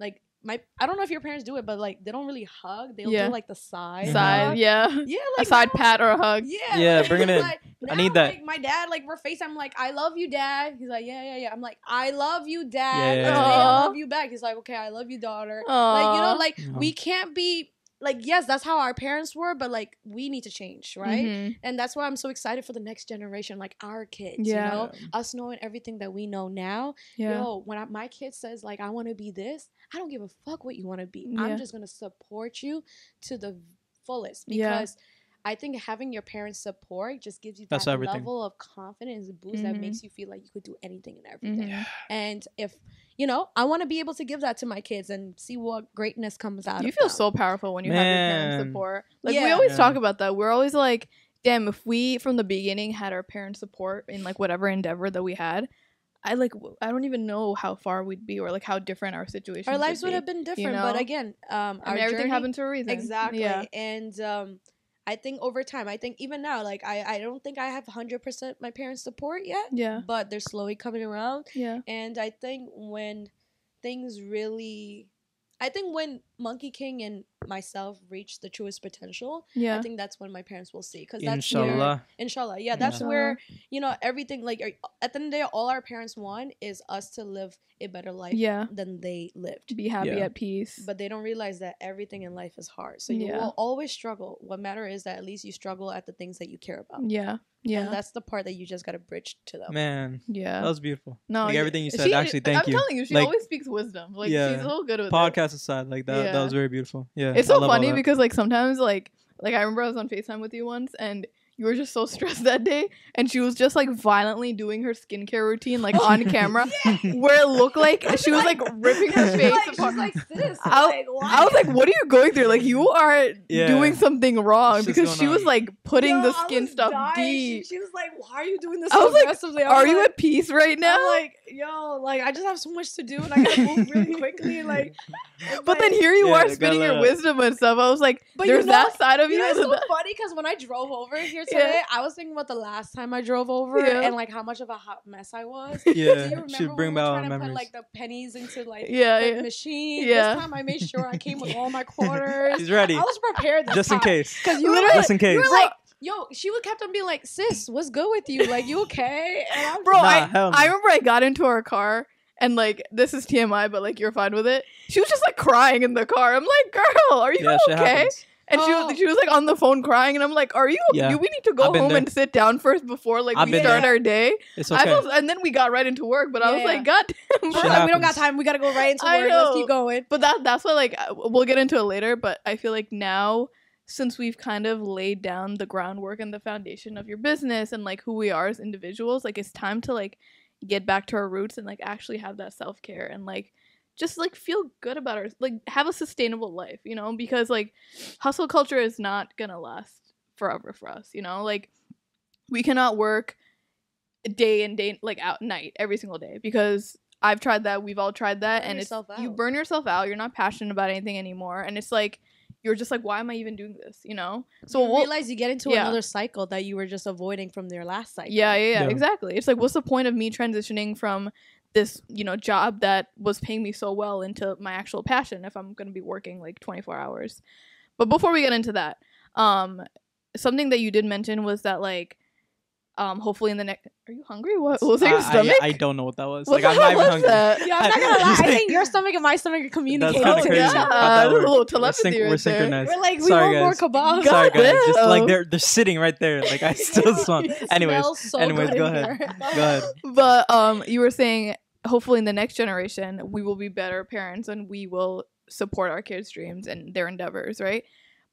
like my I don't know if your parents do it, but like they don't really hug. They'll Yeah. do like the side mm-hmm. side, hug. yeah, yeah, a like side now- pat or a hug. yeah, Yeah, like, bring it in. like, I need that. Like my dad, like we're FaceTime, I'm like, I love you, dad. He's like, yeah, yeah, yeah. I'm like, I love you, dad. Yeah, yeah, yeah. say I love you back. He's like, okay, I love you, daughter. Like you know, like Aw. we can't be like, yes, that's how our parents were, but like we need to change, right? Mhm. And that's why I'm so excited for the next generation, like our kids. Yeah. You know, us knowing everything that we know now. yeah, Yo, when I, my kid says like I want to be this, I don't give a fuck what you want to be. Yeah. I'm just gonna support you to the fullest Yeah. because I think having your parents' support just gives you That's that level of confidence and boost that Mhm. makes you feel like you could do anything and everything. Mhm. And if you know, I want to be able to give that to my kids and see what greatness comes out. You of feel them. so powerful when you have your parents' support. Like we always Yeah. talk about that. We're always like, damn, if we from the beginning had our parents' support in like whatever endeavor that we had, I like w- I don't even know how far we'd be or like how different our situation. Our lives would have been different, but know? again, um, I our mean, everything journey- happened to a reason. Exactly. Yeah. And um I think over time, I think even now, like I, I don't think I have hundred percent my parents' support yet. Yeah. But they're slowly coming around. Yeah. And I think when things really I think when Monkey King and myself reach the truest potential, Yeah. I think that's when my parents will see. Because that's where, Inshallah. inshallah, yeah, that's Inshallah. where you know everything. Like at the end of the day, all our parents want is us to live a better life Yeah. than they lived. Be happy Yeah. at peace. But they don't realize that everything in life is hard. So you Yeah. will always struggle. What matter is that at least you struggle at the things that you care about. yeah. Yeah. And that's the part that you just gotta bridge to them. Man, yeah. that was beautiful. no, like everything you said. she- actually, thank you. I'm telling you, she Like, always speaks wisdom. Like Yeah. she's so good with it. Podcast aside, like that, that was very beautiful. Yeah, It's so funny because like sometimes like like I remember I was on FaceTime with you once and you were just so [LAUGHS] stressed that day and she was just like violently doing her skincare routine like on [LAUGHS] camera where it looked like she was like ripping her face Like, she's apart. like, sis, I- like. I was like, what are you going through? Like you are Yeah. doing something wrong Shit's because going she was like putting Yo, the skin stuff dying. deep. She, she was like, why are you doing this I so was like, aggressively? I Are was you at peace right now? I'm like, yo, like I just have so much to do and I gotta move really [LAUGHS] quickly. Like, but then here you Yeah, are gotta spitting your wisdom and stuff. I was like, But you there's know- that side of you you. know, it's so funny because when I drove over here Yeah. I was thinking about the last time I drove over Yeah. and like how much of a hot mess I was. [LAUGHS] yeah, Do you remember should when bring we were back trying to memories. put like the pennies into like yeah, the yeah. machine? Yeah. This time I made sure I came with all my [LAUGHS] quarters. She's ready, I was prepared this just in case. Because you Literally, were Just in case. You were like, yo, she would kept on being like, sis, what's good with you? Like, you okay? And I'm bro, Nah, I, no. I remember I got into our car and like this is TMI, but like you're fine with it. She was just like crying in the car. I'm like, girl, are you Yeah, shit okay? Happens. And she Oh. was she was like on the phone crying, and I'm like, are you? Yeah. Do we need to go home there. and sit down first before like I've we start there. our day? It's I okay. was, and then we got right into work, but I was Yeah. like, God damn, bro. like, we don't got time. We gotta go right into I work. Let's know. keep going. But that that's why like uh, we'll get into it later. But I feel like now since we've kind of laid down the groundwork and the foundation of your business and like who we are as individuals, like it's time to like get back to our roots and like actually have that self care and like just like feel good about our like have a sustainable life, you know, because like hustle culture is not gonna last forever for us, you know, like we cannot work day and day like out night every single day because I've tried that, we've all tried that, Burn and it's yourself you burn yourself out. You're not passionate about anything anymore, and it's like you're just like, why am I even doing this? You know. So So you we'll, realize you get into yeah. another cycle that you were just avoiding from their last cycle. yeah, yeah, yeah, Yeah. exactly. It's like, what's the point of me transitioning from this you know job that was paying me so well into my actual passion if i'm going to be working like 24 hours. But before we get into that um something that you did mention was that like um hopefully in the next are you hungry what, was your I- stomach I, I don't know what that was. what like I'm not even hungry. that? [LAUGHS] Yeah, I'm not gonna lie. I think [LAUGHS] your stomach and my stomach are communicating. Oh, crazy. yeah. How'd that There's a work? little We're, telepathy synch- we're right there. synchronized. We're like we Sorry, want more guys. kebabs. Sorry guys, just like they're they're sitting right there. Like I [LAUGHS] still smell. Anyways, so anyways, go ahead. Go ahead. but um you were saying hopefully in the next generation we will be better parents and we will support our kids dreams and their endeavors right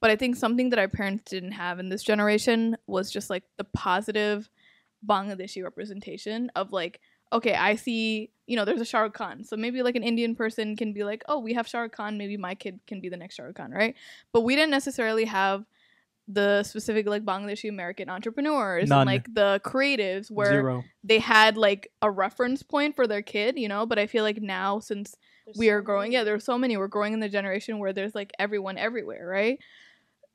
but i think something that our parents didn't have in this generation was just like the positive bangladeshi representation of like okay i see you know there's a Shah Rukh Khan so maybe like an indian person can be like oh we have Shah Rukh Khan maybe my kid can be the next Shah Rukh Khan right but we didn't necessarily have the specific like bangladeshi american entrepreneurs None. and like the creatives where Zero. they had like a reference point for their kid, you know. But I feel like now, since we are growing, yeah, there's so many. We're growing in the generation where there's like everyone everywhere, right?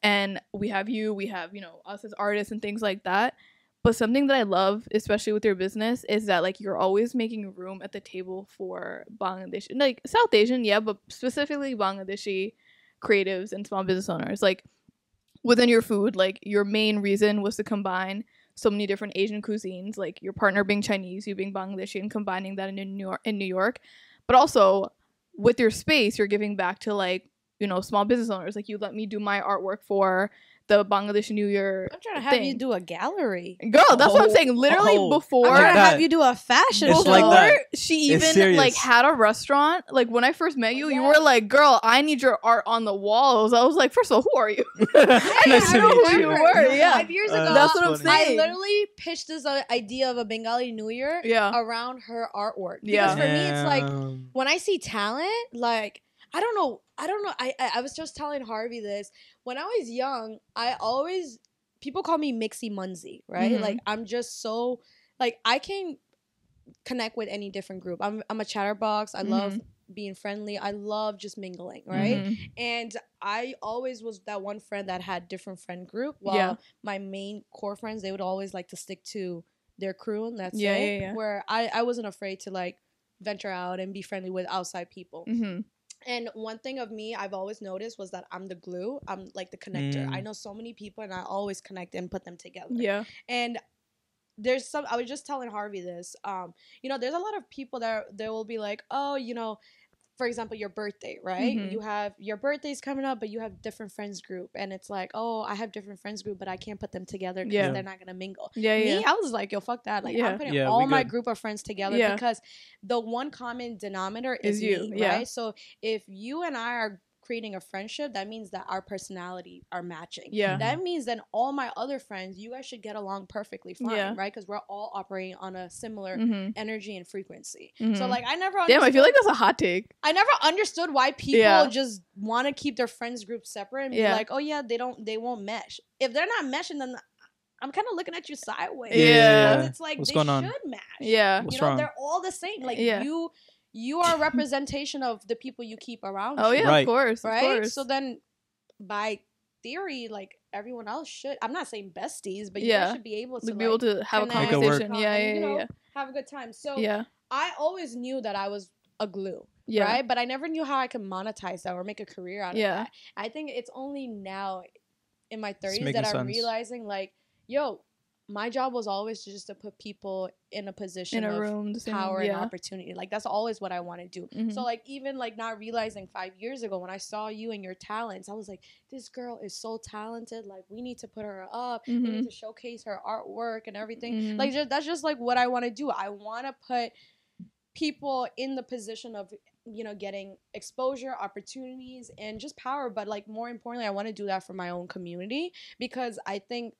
And we have you, we have you know us as artists and things like that. But something that I love, especially with your business, is that like you're always making room at the table for Bangladesh, like South Asian, yeah, but specifically Bangladeshi creatives and small business owners. Like within your food, like your main reason was to combine so many different Asian cuisines, like your partner being Chinese, you being Bangladeshi, and combining that in New York. In New York, but also with your space, you're giving back to like you know small business owners. Like you let me do my artwork for the Bangladesh New Year. I'm trying to have you do a gallery. Girl, that's what I'm Oh, saying. Literally oh. before I'm trying to have you do a fashion It's show. like that. before she It's even like had a restaurant, like when I first met you, you were like, "Girl, I need your art on the walls." I was like, first of all, who are you?" [LAUGHS] nice I to know meet who you. you were, yeah. Five years Uh, ago, That's what I'm saying. I literally pitched this uh, idea of a Bengali New Year Yeah. around her artwork. Because Yeah. for me, it's like when I see talent, like I don't know, I don't know. I, I I was just telling Harvey this when I was young. I always people call me Mixie Munzzy, right? Mhm. Like I'm just so like I can connect with any different group. I'm I'm a chatterbox. I love being friendly. I love just mingling, right? Mhm. And I always was that one friend that had different friend group. While Yeah. my main core friends, they would always like to stick to their crew and that's Yeah, it. yeah, yeah. Where I, I wasn't afraid to like venture out and be friendly with outside people. Mhm. And one thing of me I've always noticed was that I'm the glue. I'm like the connector. Mm. I know so many people and I always connect and put them together. Yeah. And there's some I was just telling Harvey this. Um, you know, there's a lot of people that there will be like, oh, you know, for example, your birthday, right? Mhm. You have your birthday's coming up, but you have different friends group, and it's like, oh, I have different friends group, but I can't put them together because Yeah. they're not gonna mingle. Yeah. Yeah. Me, I was like, yo, fuck that. Like, Yeah. I'm putting Yeah, all my good. group of friends together Yeah. because the one common denominator is, Is you, me, yeah. right? So if you and I are creating a friendship, that means that our personality are matching. Yeah. That means then all my other friends, you guys should get along perfectly fine, Yeah. right? Because we're all operating on a similar Mhm. energy and frequency. Mhm. So like I never Damn, I feel like understood- that's a hot take. I never understood why people Yeah. just want to keep their friends group separate and Yeah. be like, oh yeah, they don't, they won't mesh. If they're not meshing, then I'm kind of looking at you sideways. Yeah. Because it's like What's they going on? should match. Yeah. What's you know, wrong? they're all the same. Like Yeah. you, you are a representation of the people you keep around. Oh you, yeah, Right. of course. Of right. course. So then, by theory, like everyone else should. I'm not saying besties, but you Yeah. guys should be able to Like, be like, able to have a connect, Make it work. conversation. Yeah, and, yeah, you know, yeah, have a good time. So yeah. Yeah. I always knew that I was a glue Yeah. right? But I never knew how I could monetize that or make a career out Yeah. of that. I think it's only now in my 30s that I'm sense. realizing like, yo, my job was always just to put people in a position In a of room, same- power and opportunity. Like that's always what I want to do. Mhm. So like even like not realizing 5 years ago when I saw you and your talents, I was like this girl is so talented. Like we need to put her up. We Mhm. need to showcase her artwork and everything. Mhm. Like just, that's just like what I want to do. I want to put people in the position of you know getting exposure opportunities and just power but like more importantly i want to do that for my own community because i think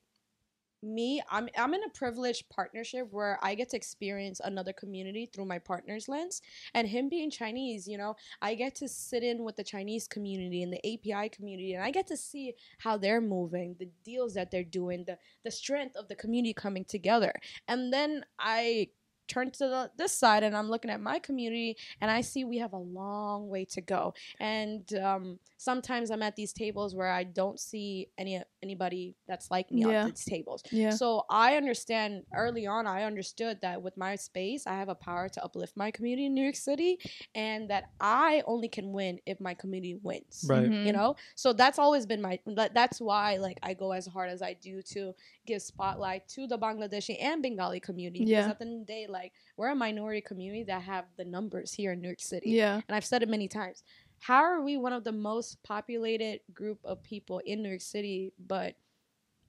me i'm i'm in a privileged partnership where i get to experience another community through my partner's lens. And him being chinese you know i get to sit in with the chinese community and the api community and i get to see how they're moving the deals that they're doing the the strength of the community coming together. And then i turn to the, this side and I'm looking at my community and I see we have a long way to go. And um, sometimes I'm at these tables where I don't see any anybody that's like me Yeah. at these tables. Yeah. So I understand early on, I understood that with my space, I have a power to uplift my community in New York City and that I only can win if my community wins. Right. Mhm. You know? So that's always been my, that's why like I go as hard as I do to give spotlight to the Bangladeshi and Bengali community. Yeah. Because at the end of the day, like we're a minority community that have the numbers here in New York City Yeah. and I've said it many times. How are we one of the most populated group of people in New York City, but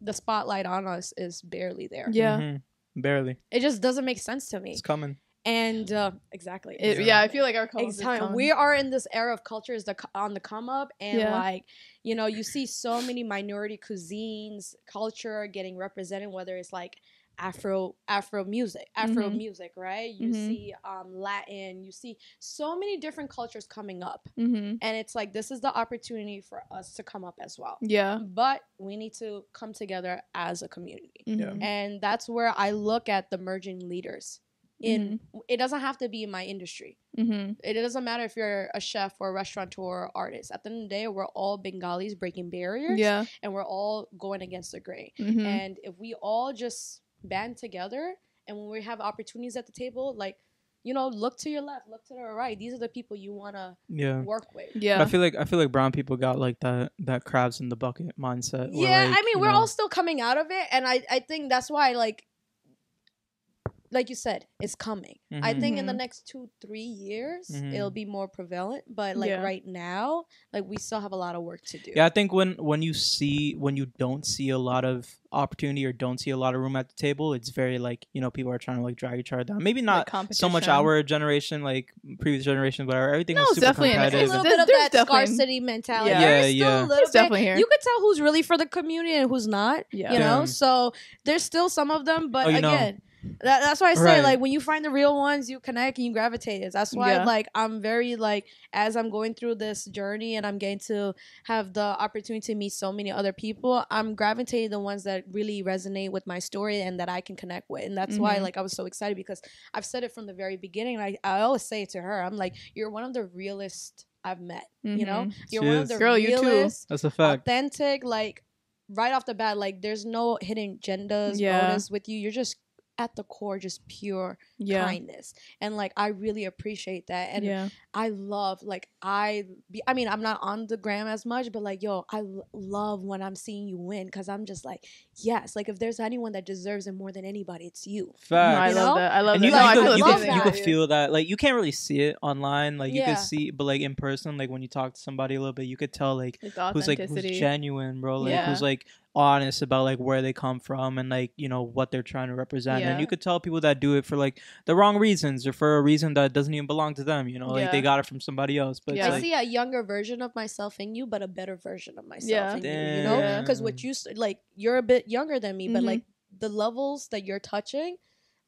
the spotlight on us is barely there? Yeah. Mhm. Barely. It just doesn't make sense to me. It's coming. And uh, exactly, It, Yeah. yeah. I feel like our culture. Exactly. We are in this era of cultures that co- on the come up, and Yeah. like you know, you see so many minority cuisines, culture getting represented. Whether it's like Afro Afro music, Afro Mhm. music, right? You Mhm. see um, Latin. You see so many different cultures coming up, Mm-hmm. and it's like this is the opportunity for us to come up as well. Yeah. But we need to come together as a community, Mhm. and that's where I look at the merging leaders. In it doesn't have to be in my industry Mm-hmm. it doesn't matter if you're a chef or a restaurateur or artist. At the end of the day, we're all Bengalis breaking barriers, Yeah. and we're all going against the grain. Mm-hmm. And if we all just band together, and when we have opportunities at the table, like you know, look to your left, look to the right. These are the people you want to Yeah. work with. But yeah. I feel like I feel like brown people got like that that crabs in the bucket mindset. where, Yeah, like, I mean, we're know, all still coming out of it, and I I think that's why like. Like you said, it's coming. I Mhm. think in the Mhm. next two, three years, Mhm. it'll be more prevalent. But like Yeah. right now, like we still have a lot of work to do. Yeah, I think when when you see when you don't see a lot of opportunity or don't see a lot of room at the table, it's very like you know people are trying to like drag each other down. Maybe not Like so much our generation, like previous generation, but our, everything No, was it's super definitely an- There's a little There's- bit of that definitely- scarcity mentality. Yeah. Yeah, still yeah. a little It's bit. definitely here. You could tell who's really for the community and who's not. Yeah. You know, Yeah. so there's still some of them, but Oh, you know. Again. That, that's why I say Right. like when you find the real ones, you connect and you gravitate. That's why Yeah. like I'm very like as I'm going through this journey and I'm getting to have the opportunity to meet so many other people. I'm gravitating the ones that really resonate with my story and that I can connect with, and that's why Mhm. like I was so excited because I've said it from the very beginning. And I I always say it to her. I'm like, you're one of the realest I've met. You know, Mhm. you're She one is. of the Girl, you too. realest That's a fact. authentic, like right off the bat, like there's no hidden agendas, Yeah. motives with you. You're just at the core, just pure Yeah. kindness. And like I really appreciate that. And yeah. I love like I be, I mean, I'm not on the gram as much, but like yo, I l- love when I'm seeing you win cuz I'm just like, yes, like if there's anyone that deserves it more than anybody, it's you. No, Fact. I You love that. I love and that. you, no, you, feel could, the you, could, same you that. could feel that like you can't really see it online like you Yeah. could see but like in person like when you talk to somebody a little bit you could tell like Like who's like who's genuine bro like Yeah. who's like honest about like where they come from and like you know what they're trying to represent and you could tell people that do it for like the wrong reasons or for a reason that doesn't even belong to them you know like they got it from somebody else but Yeah. I like see a younger version of myself in you, but a better version of myself Yeah. in you. You know, Yeah. because what you s- like, you're a bit younger than me, but Mhm. like the levels that you're touching,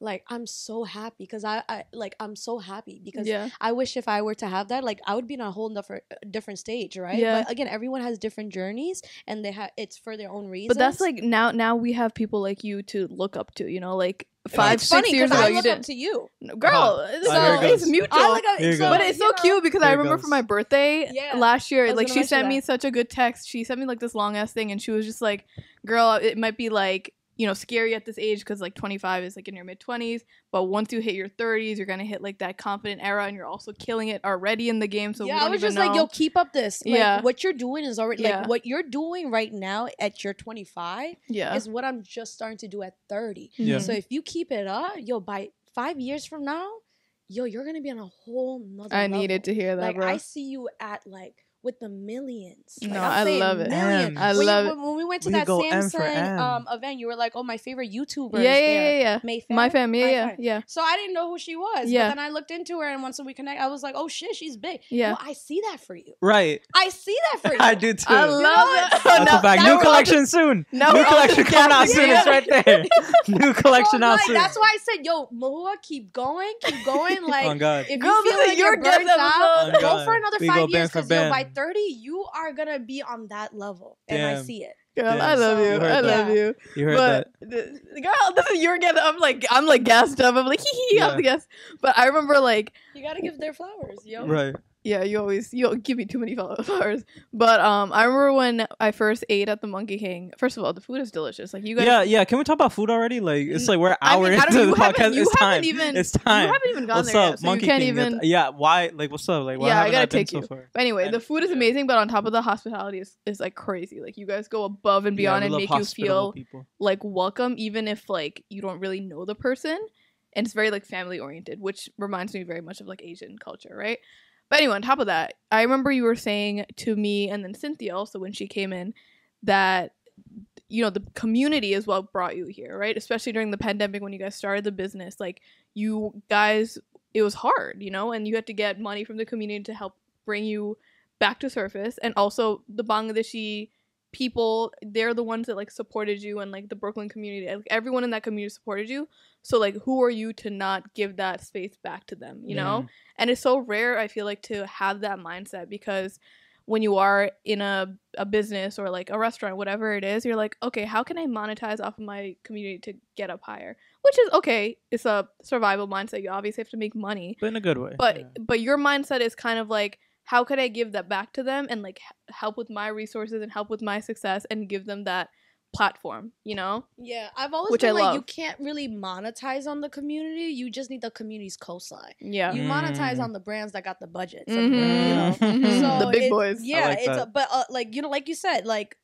like I'm so happy because I, I like I'm so happy because Yeah. I wish if I were to have that, like I would be in a whole different different stage, right? Yeah. But again, everyone has different journeys, and they have it's for their own reasons. But that's like now now we have people like you to look up to, you know, like five, it's six funny years 'cause ago I you look didn't. up to you. Girl, Uh-huh. it's, it it's mutual. I like a, so, but it's so know, cute because I Here it remember goes. for my birthday Yeah. last year, like she mention sent me such a good text. She sent me like this long ass thing, and she was just like, "Girl, it might be like you know scary at this age because like 25 is like in your mid 20s, but once you hit your 30s, you're gonna hit like that confident era, and you're also killing it already in the game. So we yeah, don't I was even just know. like, yo, keep up this. Like, Yeah. what you're doing is already Yeah. like what you're doing right now at your 25 yeah, is what I'm just starting to do at 30. Yeah. So if you keep it up, yo, by five years from now, yo, you're gonna be on a whole nother. I level. needed to hear that, Like bro. I see you at like with the millions. Like, No, I'm I love it. Millions. I When you- love it. when, when we went to We that go M Samsung M. um, event, you were like, "Oh, my favorite YouTuber." yeah, yeah, yeah, yeah. Mayfair. My family, yeah, My yeah, fam. yeah, So I didn't know who she was. Yeah. But then I looked into her, and once we connect, I was like, "Oh shit, she's big." yeah. Yo, I see that for you. right I see that for [LAUGHS] you. i do too I That's love it. that. That's a No, fact. New we're collection soon. now New collection coming out soon. It's right there. [LAUGHS] New collection out soon. That's why I said, "Yo, Mahua, keep going, keep going." [LAUGHS] Like, God. if you feel like your you're burnt out. Go for another five years band for because yo, by 30, you are gonna be on that level. And I see it. Girl, Yeah, I love you. You heard I that. love you. You heard but that? the, the girl, this is your get. I'm like, I'm like gassed up. I'm like, [LAUGHS] hee hee, Yeah. I'm gassed. But I remember like, You gotta give their flowers, yo. Right. Yeah, you always you give me too many [LAUGHS] follow flowers. But um, I remember when I first ate at the Monkey King. First of all, the food is delicious. Like you guys, Yeah, yeah. Can we talk about food already? Like it's like we're an I mean, I into the podcast. It's time. even- it's you haven't even gone What's there up, yet, so Monkey King? even. Yeah. Why? Like, what's up? Like, why Yeah, I gotta been take so you. far? But anyway, And- the food is yeah. amazing, but on top of the hospitality is, is like crazy. Like you guys go above and beyond we and make you feel people. like welcome even if like you don't really know the person and it's very like family oriented which reminds me very much of like asian culture right but anyway on top of that i remember you were saying to me and then cynthia also when she came in that you know the community is what brought you here right? Especially during the pandemic when you guys started the business like you guys it was hard you know and you had to get money from the community to help bring you back to surface. And also the bangladeshi people they're the ones that like supported you and like the brooklyn community like everyone in that community supported you so like who are you to not give that space back to them you know and it's so rare i feel like to have that mindset because when you are in a, a business or like a restaurant whatever it is you're like okay how can i monetize off of my community to get up higher which is okay it's a survival mindset you obviously have to make money but in a good way. but yeah. but your mindset is kind of like how could i give that back to them and like help with my resources and help with my success and give them that platform you know Yeah, I've always Which been I like you can't really monetize on the community. You just need the community's cosign. yeah You monetize Mm. on the brands that got the budget. Mhm, You know? [LAUGHS] mhm. So the big it's- boys Yeah, like it's a, but uh, like you know, like you said, like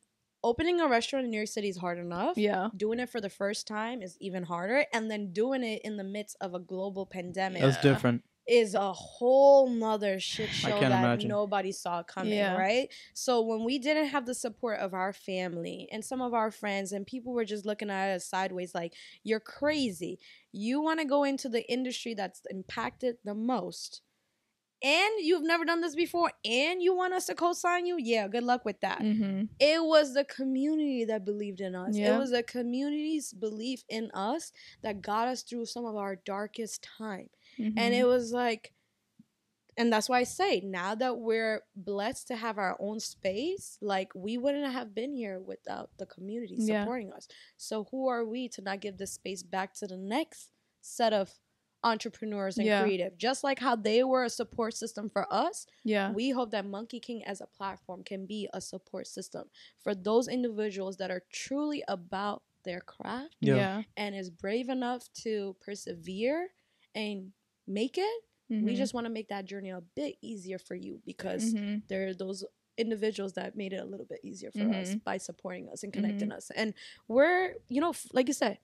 opening a restaurant in New York City is hard enough. yeah Doing it for the first time is even harder, and then doing it in the midst of a global pandemic That's Yeah. different. Is a whole nother shit show that imagine. nobody saw coming, Yeah. right? So when we didn't have the support of our family and some of our friends and people were just looking at us sideways like you're crazy. You want to go into the industry that's impacted the most. And you've never done this before and you want us to co-sign you? Yeah, good luck with that. mm-hmm. It was the community that believed in us. Yeah. It was the community's belief in us that got us through some of our darkest time and Mm-hmm. it was like and that's why i say now that we're blessed to have our own space like we wouldn't have been here without the community Yeah. supporting us so who are we to not give this space back to the next set of entrepreneurs and Yeah. creative just like how they were a support system for us yeah we hope that monkey king as a platform can be a support system for those individuals that are truly about their craft Yeah. yeah and is brave enough to persevere and make it, we Mhm. just want to make that journey a bit easier for you because Mhm. there are those individuals that made it a little bit easier for us Mhm. by supporting us and connecting us. And we're, you know, f- like you said,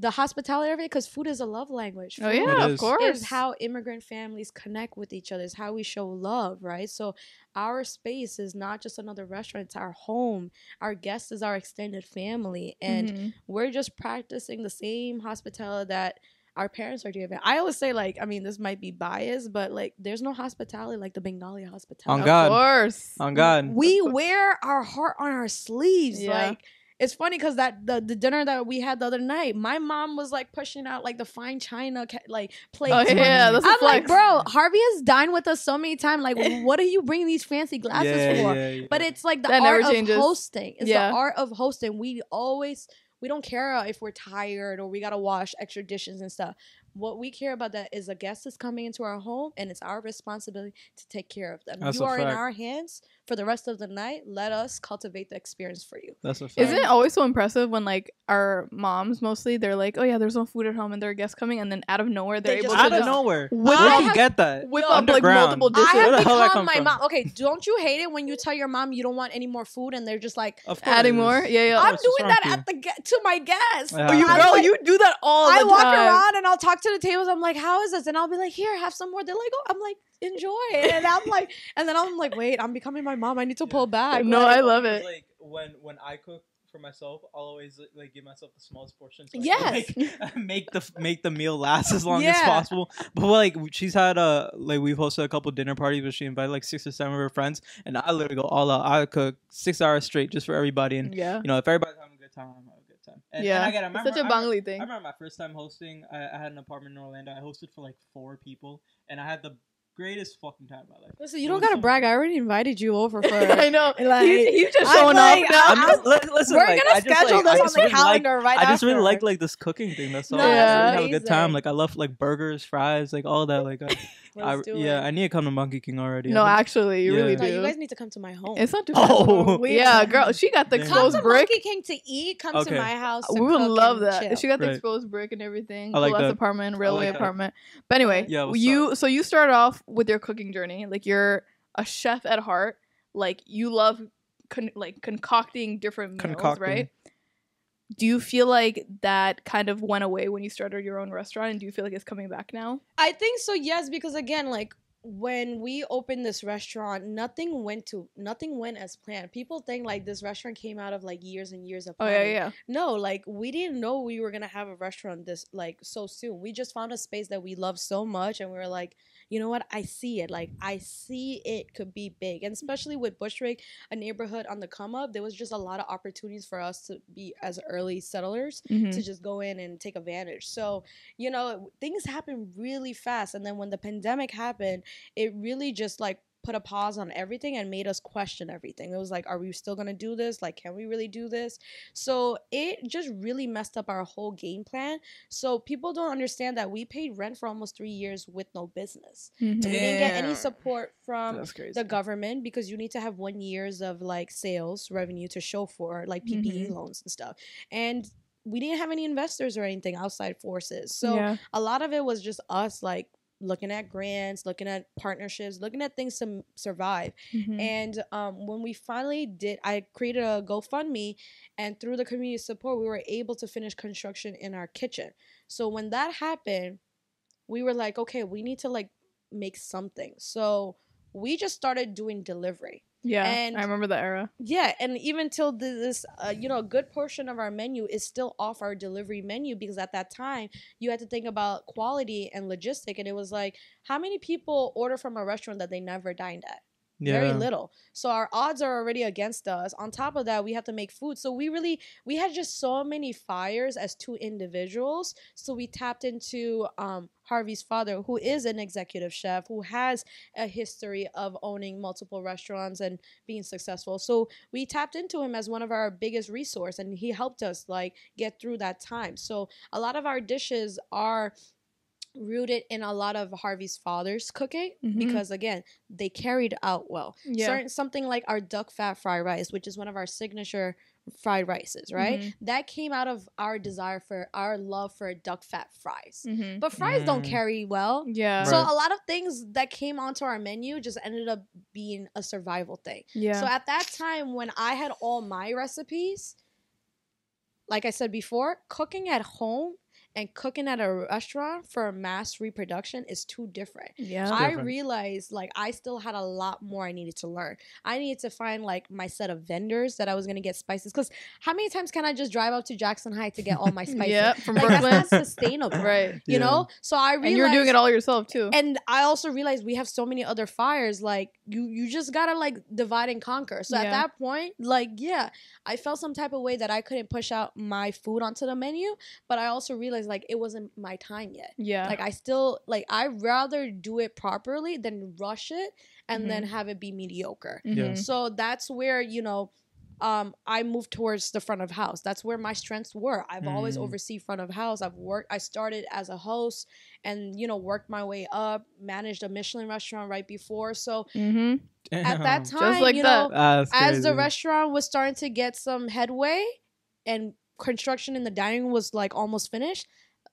the hospitality of it, because food is a love language. oh yeah of is. course is how immigrant families connect with each other. Is how we show love, right? So our space is not just another restaurant; it's our home. Our guest is our extended family, and Mhm. we're just practicing the same hospitality that our parents are doing. I always say, like, I mean, this might be biased, but like, there's no hospitality like the Bengali hospitality. On God. of course On God. We wear our heart on our sleeves. Yeah. Like, it's funny because that the, the dinner that we had the other night, my mom was like pushing out like the fine china ca- like plates. oh yeah mm-hmm. that's a I'm like, flex. bro, Harvey has dined with us so many times. Like, [LAUGHS] what are you bringing these fancy glasses yeah, for? yeah, yeah. But it's like the That never art of hosting. It's Yeah. the art of hosting. We always we don't care if we're tired or we gotta wash extra dishes and stuff. What we care about that is a guest is coming into our home and it's our responsibility to take care of them. That's you a are in our hands for the rest of the night. Let us cultivate the experience for you. that's a fact. Isn't it always so impressive when like our moms mostly they're like, oh yeah, there's no food at home and there are guests coming, and then out of nowhere they're They able just to out of nowhere? whip Where up, do you have- get that? whip Yo, up like multiple dishes. I Where have the hell become come my from? mom. Okay, don't you hate it when you tell your mom you don't want any more food and they're just like, Of. Adding more, yeah, yeah. I'm doing that at the ge- to my guests. Yeah. Oh, you I'm girl, like- you do that all I the walk around and I'll talk to the tables. I'm like, "How is this?" And I'll be like, "Here, have some more." They're like, "Oh," I'm like, "Enjoy." And I'm like, and then I'm like, "Wait, I'm becoming my mom. I need to pull back." No, Like, I love it. Like when when I cook for myself, I'll always like give myself the smallest portion. So Yes. like, [LAUGHS] make the make the meal last as long as possible. But like she's had a like we've hosted a couple dinner parties where she invited like six or seven of her friends, and I literally go all out. I cook six hours straight just for everybody, and Yeah, you know if everybody's having a good time, I'm having a good time. And, yeah. and I get, I it's remember, such a I remember- Bengali I remember my first time hosting. I, I had an apartment in Orlando. I hosted for like four people, and I had the greatest fucking time of my life. Listen, It you don't gotta so- brag. I already invited you over [LAUGHS] for. I know. Like, he's, he's just I'm showing like, off now. I'm I'm just, li- listen, We're like, gonna I just, schedule like, this on just the really like- calendar right I just really like like this cooking thing. That's all. No, I really have a good time. Like I love like burgers, fries, like all that. Like I, [LAUGHS] I yeah. I need to come to Monkey King already. no, actually, you Yeah. really No, do. you guys need to come to my home. it's not too [LAUGHS] far. Oh. Yeah, girl, she got the Damn. come exposed to brick. Monkey King to eat. Come Okay. to my house. To We would cook love and that. chill. She got the Right. exposed brick and everything. I like cool that. apartment, railway like that. apartment. But anyway, Yeah, what's you so you started off with your cooking journey. Like you're a chef at heart. Like you love con- like concocting different meals, Concocting. right? Do you feel like that kind of went away when you started your own restaurant, and do you feel like it's coming back now? I think so. Yes, because again, like when we opened this restaurant, nothing went to nothing went as planned. People think like this restaurant came out of like years and years of planning. Oh yeah, yeah. No, like we didn't know we were gonna have a restaurant this like so soon. We just found a space that we love so much, and we were like, you know what? I see it. Like I see it could be big, and especially with Bushwick, a neighborhood on the come up, there was just a lot of opportunities for us to be as early settlers Mhm. to just go in and take advantage. So, you know, things happen really fast. And then when the pandemic happened, it really just like put a pause on everything and made us question everything. It was like, are we still gonna do this? Like, can we really do this? So it just really messed up our whole game plan. So people don't understand that we paid rent for almost three years with no business. Mhm. We didn't get any support from the government because you need to have one years of like sales revenue to show for like PPE Mhm. loans and stuff. And we didn't have any investors or anything outside forces. So yeah. a lot of it was just us like looking at grants, looking at partnerships, looking at things to m- survive. Mhm. And um, when we finally did, I created a GoFundMe, and through the community support, we were able to finish construction in our kitchen. So when that happened, we were like, okay, we need to like make something. So we just started doing delivery. Yeah, and- I remember that era. Yeah, and even till this, uh, you know, a good portion of our menu is still off our delivery menu because at that time you had to think about quality and logistic, and it was like, how many people order from a restaurant that they never dined at? Very little. So our odds are already against us. On top of that, we have to make food. So we really we had just so many fires as two individuals. So we tapped into um, Harvey's father, who is an executive chef, who has a history of owning multiple restaurants and being successful. So we tapped into him as one of our biggest resource, and he helped us like get through that time. So a lot of our dishes are rooted in a lot of Harvey's father's cooking Mhm. because again they carried out well Yeah. certain something like our duck fat fried rice which is one of our signature fried rices right Mhm. that came out of our desire for our love for duck fat fries Mhm. but fries don't Mm. carry well Yeah. so Right. a lot of things that came onto our menu just ended up being a survival thing yeah. so at that time when I had all my recipes, like I said before, cooking at home and cooking at a restaurant for mass reproduction is too different. yeah. I realized like I still had a lot more I needed to learn. I needed to find like my set of vendors that I was gonna get spices. Cause how many times can I just drive up to Jackson Heights to get all my [LAUGHS] spices? yeah. From Like Brooklyn. that's not sustainable. [LAUGHS] right. You Yeah. know? So I realized And you're doing it all yourself too. and I also realized we have so many other fires. Like you, you just gotta like divide and conquer. So Yeah. at that point, like yeah, I felt some type of way that I couldn't push out my food onto the menu. But I also realized like it wasn't my time yet. yeah. Like I still like I rather do it properly than rush it and then have it be mediocre. Yeah. Mhm. So that's where you know. Um, I moved towards the front of house. That's where my strengths were. I've always Mm. overseen front of house. I've worked. I started as a host, and you know worked my way up. Managed a Michelin restaurant right before. So Mhm. at that Damn. time, like you that. know, That's as the restaurant was starting to get some headway, and construction in the dining room was like almost finished,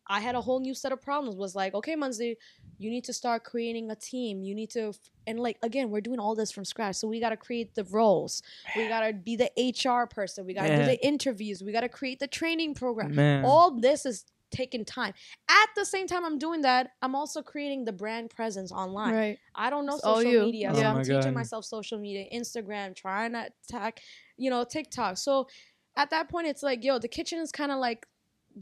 I had a whole new set of problems. Was like, okay, Munzzy, you need to start creating a team. You need to, and like again, we're doing all this from scratch. So we got to create the roles. We got to be the HR person. We got to do the interviews. We got to create the training program. Man. All this is taking time. At the same time, I'm doing that. I'm also creating the brand presence online. Right. I don't know It's social you. media. Oh So Yeah. I'm my teaching God. myself social media, Instagram, trying to attack, you know, TikTok. So at that point, it's like, yo, the kitchen is kind of like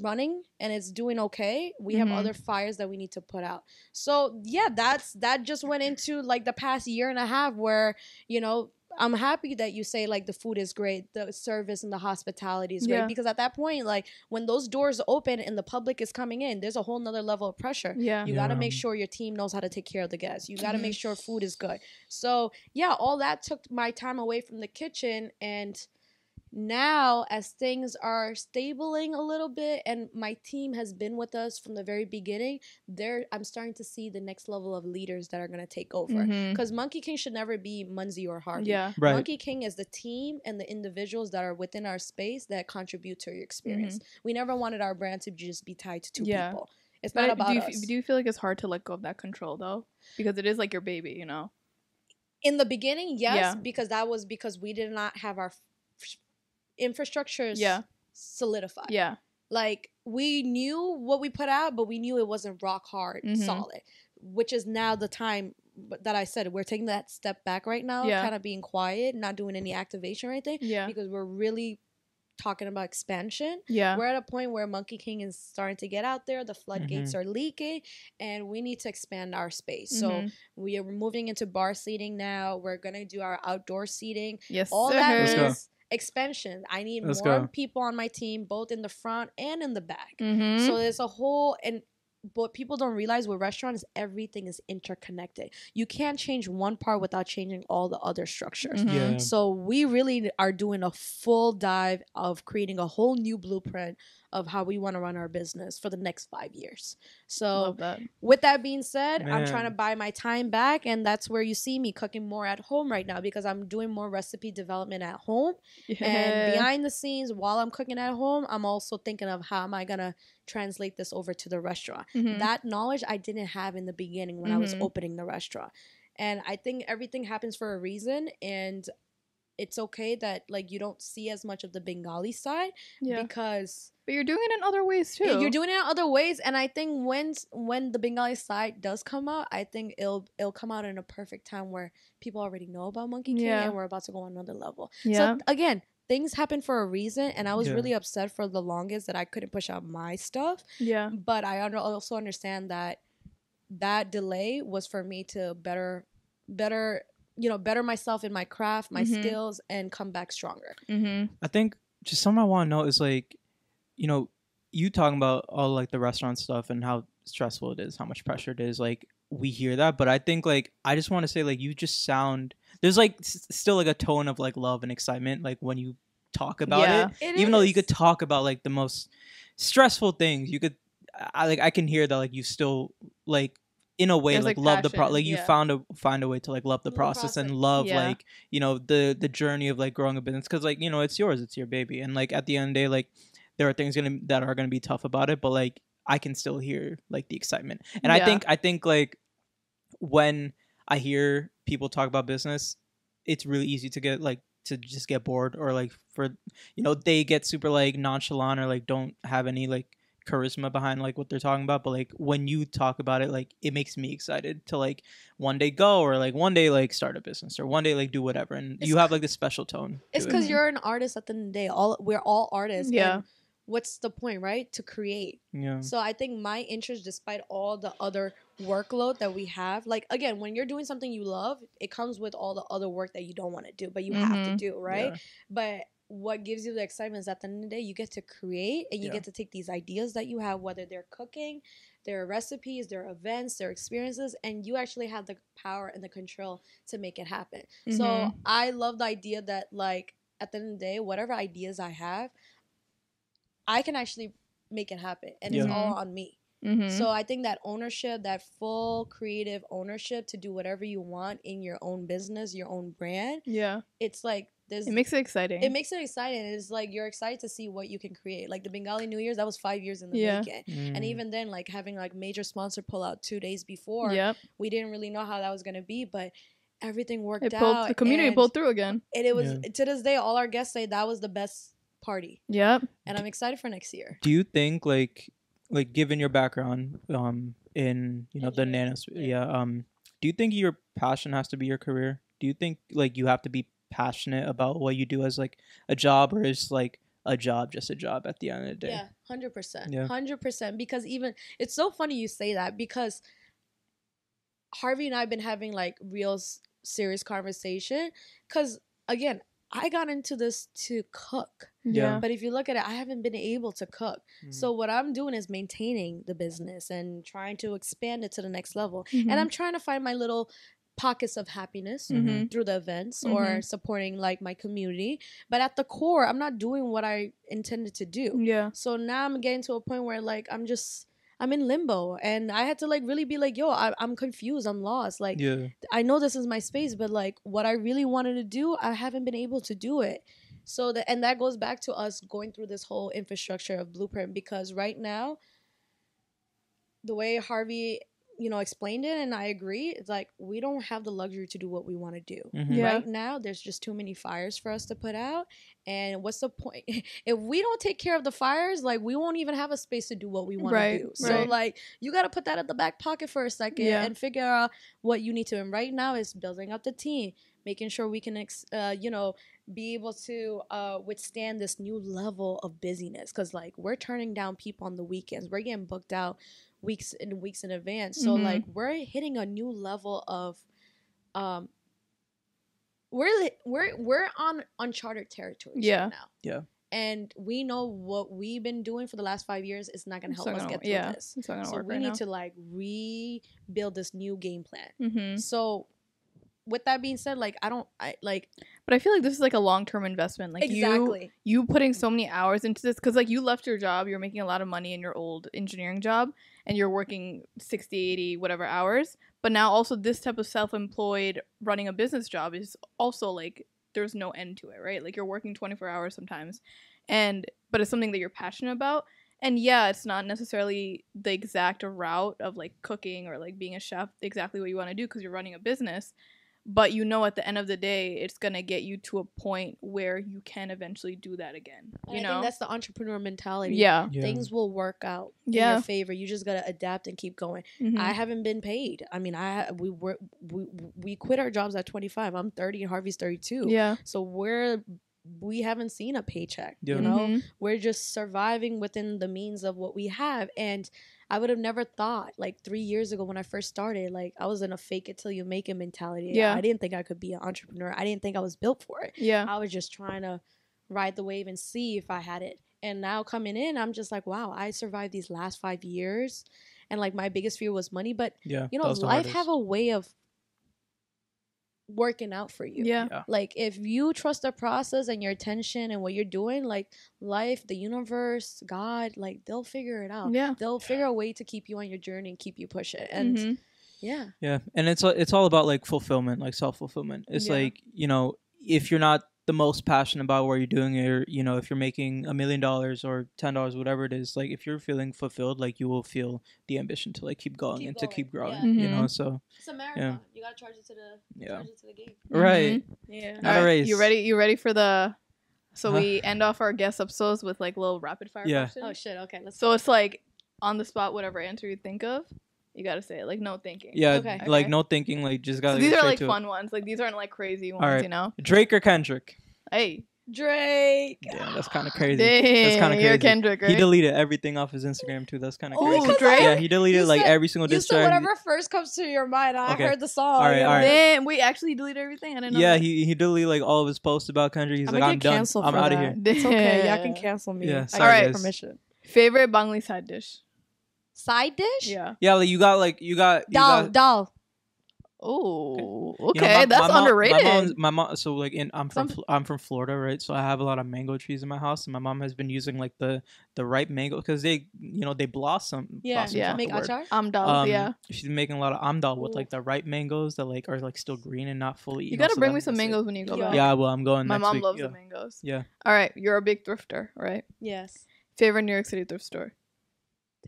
running and it's doing okay. We have Mhm. other fires that we need to put out. So yeah, that's that just went into like the past year and a half where, you know, I'm happy that you say like the food is great, the service and the hospitality is great Yeah. because at that point, like when those doors open and the public is coming in, there's a whole nother level of pressure. Yeah. You got to make sure your team knows how to take care of the guests. You got to make sure food is good. So, yeah, all that took my time away from the kitchen. And now, as things are stabling a little bit and my team has been with us from the very beginning, there I'm starting to see the next level of leaders that are going to take over. Because Monkey King should never be Munzzy or Harvey. Yeah. Right. Monkey King is the team and the individuals that are within our space that contribute to your experience. We never wanted our brand to just be tied to two Mm-hmm. Yeah. people. It's But not about do you, us. f- do you feel like it's hard to let go of that control though? Because it is like your baby, you know. in the beginning, yes, Yeah. because that was because we did not have our f- infrastructures Yeah. solidified. Yeah. Like we knew what we put out, but we knew it wasn't rock hard, Mhm. solid. Which is now the time that I said we're taking that step back right now, Yeah. kind of being quiet, not doing any activation or anything, Yeah. because we're really talking about expansion. Yeah. We're at a point where Monkey King is starting to get out there. The floodgates are leaking, and we need to expand our space. So Mhm. we are moving into bar seating now. We're gonna do our outdoor seating. yes, All sir. that Let's go. means expansion. I need Let's more go. people on my team, both in the front and in the back. Mhm. So there's a whole and what people don't realize with restaurants, everything is interconnected. You can't change one part without changing all the other structures. Mhm. Yeah. So we really are doing a full dive of creating a whole new blueprint of how we want to run our business for the next five years. So that. with that being said, I'm trying to buy my time back, and that's where you see me cooking more at home right now because I'm doing more recipe development at home. And behind the scenes, while I'm cooking at home, I'm also thinking of how am I gonna translate this over to the restaurant. Mhm. That knowledge I didn't have in the beginning when I was Mhm. opening the restaurant, and I think everything happens for a reason, and it's okay that like you don't see as much of the Bengali side yeah. because But you're doing it in other ways too. You're doing it in other ways, and I think when when the Bengali side does come out, I think it'll it'll come out in a perfect time where people already know about Monkey King, Yeah. and we're about to go on another level. Yeah. So again, things happen for a reason, and I was Yeah. really upset for the longest that I couldn't push out my stuff. yeah. But I under- also understand that that delay was for me to better, better, you know, better myself in my craft, my Mhm. skills, and come back stronger. Mm-hmm. I think just something I want to know is like, you know, you talking about all like the restaurant stuff and how stressful it is, how much pressure it is. Like we hear that, but I think like I just want to say like you just sound there's like s- still like a tone of like love and excitement like when you talk about Yeah. it. Even though you could talk about like the most stressful things, you could I like I can hear that like you still like in a way There's, like, like, love the pro like you yeah. found a find a way to like love the the process and love Yeah. like you know the the journey of like growing a business because like you know it's yours it's your baby and like at the end of the day like there are things gonna that are gonna be tough about it but like i can still hear like the excitement and i think i think like when i hear people talk about business it's really easy to get like to just get bored or like for you know they get super like nonchalant or like don't have any like charisma behind like what they're talking about but like when you talk about it like it makes me excited to like one day go or like one day like start a business or one day like do whatever and It's you have like this special tone It's to it. because you're an artist at the end of the day. All we're all artists. Yeah. and what's the point, right? To create. yeah So I think my interest, despite all the other workload that we have, like again, when you're doing something you love, it comes with all the other work that you don't want to do, but you have to Mhm. do, right? Yeah. But what gives you the excitement is at the end of the day, you get to create and you Yeah. get to take these ideas that you have, whether they're cooking, their recipes, their events, their experiences, and you actually have the power and the control to make it happen. So Mhm. I love the idea that like at the end of the day, whatever ideas I have, I can actually make it happen. And it's all on me. Mm-hmm. So I think that ownership, that full creative ownership to do whatever you want in your own business, your own brand, yeah. it's like there's It makes it exciting. it makes it exciting. It's like you're excited to see what you can create. Like the Bengali New Year's, that was five years in the Yeah. making. And Mm. even then, like having like major sponsor pull out two days before, Yep. we didn't really know how that was gonna be, but everything worked It pulled out. the community and, pulled through again. and it was Yeah. to this day, all our guests say that was the best party, Yep. and I'm excited for next year. do you think like like given your background um in you know the nanos yeah. um do you think your passion has to be your career do you think like you have to be passionate about what you do as like a job or is like a job just a job at the end of the day Yeah, hundred percent, Yeah. hundred percent. Because even it's so funny you say that because Harvey and I've been having like real serious conversation because again i got into this to cook Yeah. but if you look at it i haven't been able to cook Mm. so what i'm doing is maintaining the business and trying to expand it to the next level Mhm. and i'm trying to find my little pockets of happiness Mhm. through the events or Mhm. supporting like my community but at the core i'm not doing what i intended to do Yeah. so now I'm getting to a point where like I'm just I'm in limbo and I had to like really be like, yo, I, I'm confused, I'm lost. Like yeah. I know this is my space, but like what I really wanted to do, I haven't been able to do it. So that and that goes back to us going through this whole infrastructure of blueprint because right now, the way Harvey, you know, explained it, and I agree, it's like we don't have the luxury to do what we want to do. Mhm. Yeah. Right now, there's just too many fires for us to put out. And what's the point? [LAUGHS] If we don't take care of the fires, like we won't even have a space to do what we want Right, to do. So, right. like, you got to put that at the back pocket for a second Yeah. and figure out what you need to. And right now, is building up the team, making sure we can, ex- uh, you know, be able to uh, withstand this new level of busyness. Because, like, we're turning down people on the weekends, we're getting booked out weeks and weeks in advance. So, Mhm. like, we're hitting a new level of um we're we're we're on uncharted territories Yeah. right now. Yeah. And we know what we've been doing for the last five years is not gonna help us gonna- get through yeah, this. It's not gonna So we right need now. to like rebuild this new game plan. hmm So with that being said, like I don't I like But I feel like this is like a long term investment. Like you you putting so many hours into this because like you left your job you're making a lot of money in your old engineering job and you're working 60 80 whatever hours. But now also this type of self-employed running a business job is also like there's no end to it right? Like you're working 24 hours sometimes and but it's something that you're passionate about. And yeah it's not necessarily the exact route of like cooking or like being a chef exactly what you want to do because you're running a business but you know at the end of the day it's going to get you to a point where you can eventually do that again And you I know think that's the entrepreneur mentality. yeah Yeah. Things will work out in your favor. You just gotta adapt and keep going. Mhm. I haven't been paid. I mean, I we were we we quit our jobs at 25. I'm 30 and Harvey's 32. yeah So we're we haven't seen a paycheck. Yeah. You know, Mhm. we're just surviving within the means of what we have. And I would have never thought, like three years ago when I first started, like I was in a fake it till you make it mentality. Yeah. I didn't think I could be an entrepreneur. I didn't think I was built for it. yeah I was just trying to ride the wave and see if I had it. And now coming in, I'm just like, wow, I survived these last five years. And like my biggest fear was money. But Yeah. you know, life have a way of working out for you. yeah Yeah. Like if you trust the process and your attention and what you're doing, like life, the universe, God, like they'll figure it out. yeah They'll figure a way to keep you on your journey and keep you pushing. It. And Mhm. yeah. Yeah, and it's it's all about like fulfillment, like self fulfillment. It's Yeah. like you know, if you're not the most passionate about what you're doing, or you know, if you're making a million dollars or ten dollars, whatever it is, like if you're feeling fulfilled, like you will feel the ambition to like keep going Keep and to keep growing. yeah. You Mhm. know, so It's a marathon. You gotta charge it to the yeah, charge it to the game. right. Yeah. Not a Alright, you ready you ready for the so Huh? we end off our guest episodes with like little rapid fire Yeah. questions Oh shit, okay, let's so it's like on the spot whatever answer you think of you gotta say it like no thinking Yeah, Okay. like Okay. no thinking, like just gotta. So these are like to it. fun ones like these aren't like crazy ones Alright. you know Drake or Kendrick? hey Drake. Damn, that's kind of crazy. Dang, kind of you're crazy. Kendrick right He deleted everything off his Instagram too. That's kind of Oh, crazy. Drake? Yeah, he deleted You like every single You diss said track. whatever first comes to your mind. I Okay. heard the song. All right, all right. Damn, we actually deleted everything. I didn't know. Yeah, that. he he deleted like all of his posts about Kendrick. He's I'm like, I'm done. I'm out of here. It's okay. Y'all can cancel me. Yeah, sorry, got guys. permission. favorite Bangli side dish. Side dish? Yeah. Yeah, like you got like you got you Dal, got, dal. Oh, you know, okay, my- that's my mom- underrated. My mom's, my mom, so like in I'm from Some- I'm from Florida, right? So I have a lot of mango trees in my house, and my mom has been using like the the ripe mango because they you know they blossom. Yeah, Yeah. not the Make achar? I'm. Um, yeah, she's making a lot of amdal with like the ripe mangoes that like are like still green and not fully. you gotta so bring that- me some that's it. mangoes when you go Yeah. back. Yeah, well, I'm going. my next mom week. loves yeah. the mangoes. Yeah. All right, you're a big thrifter, right? Yes. Favorite New York City thrift store.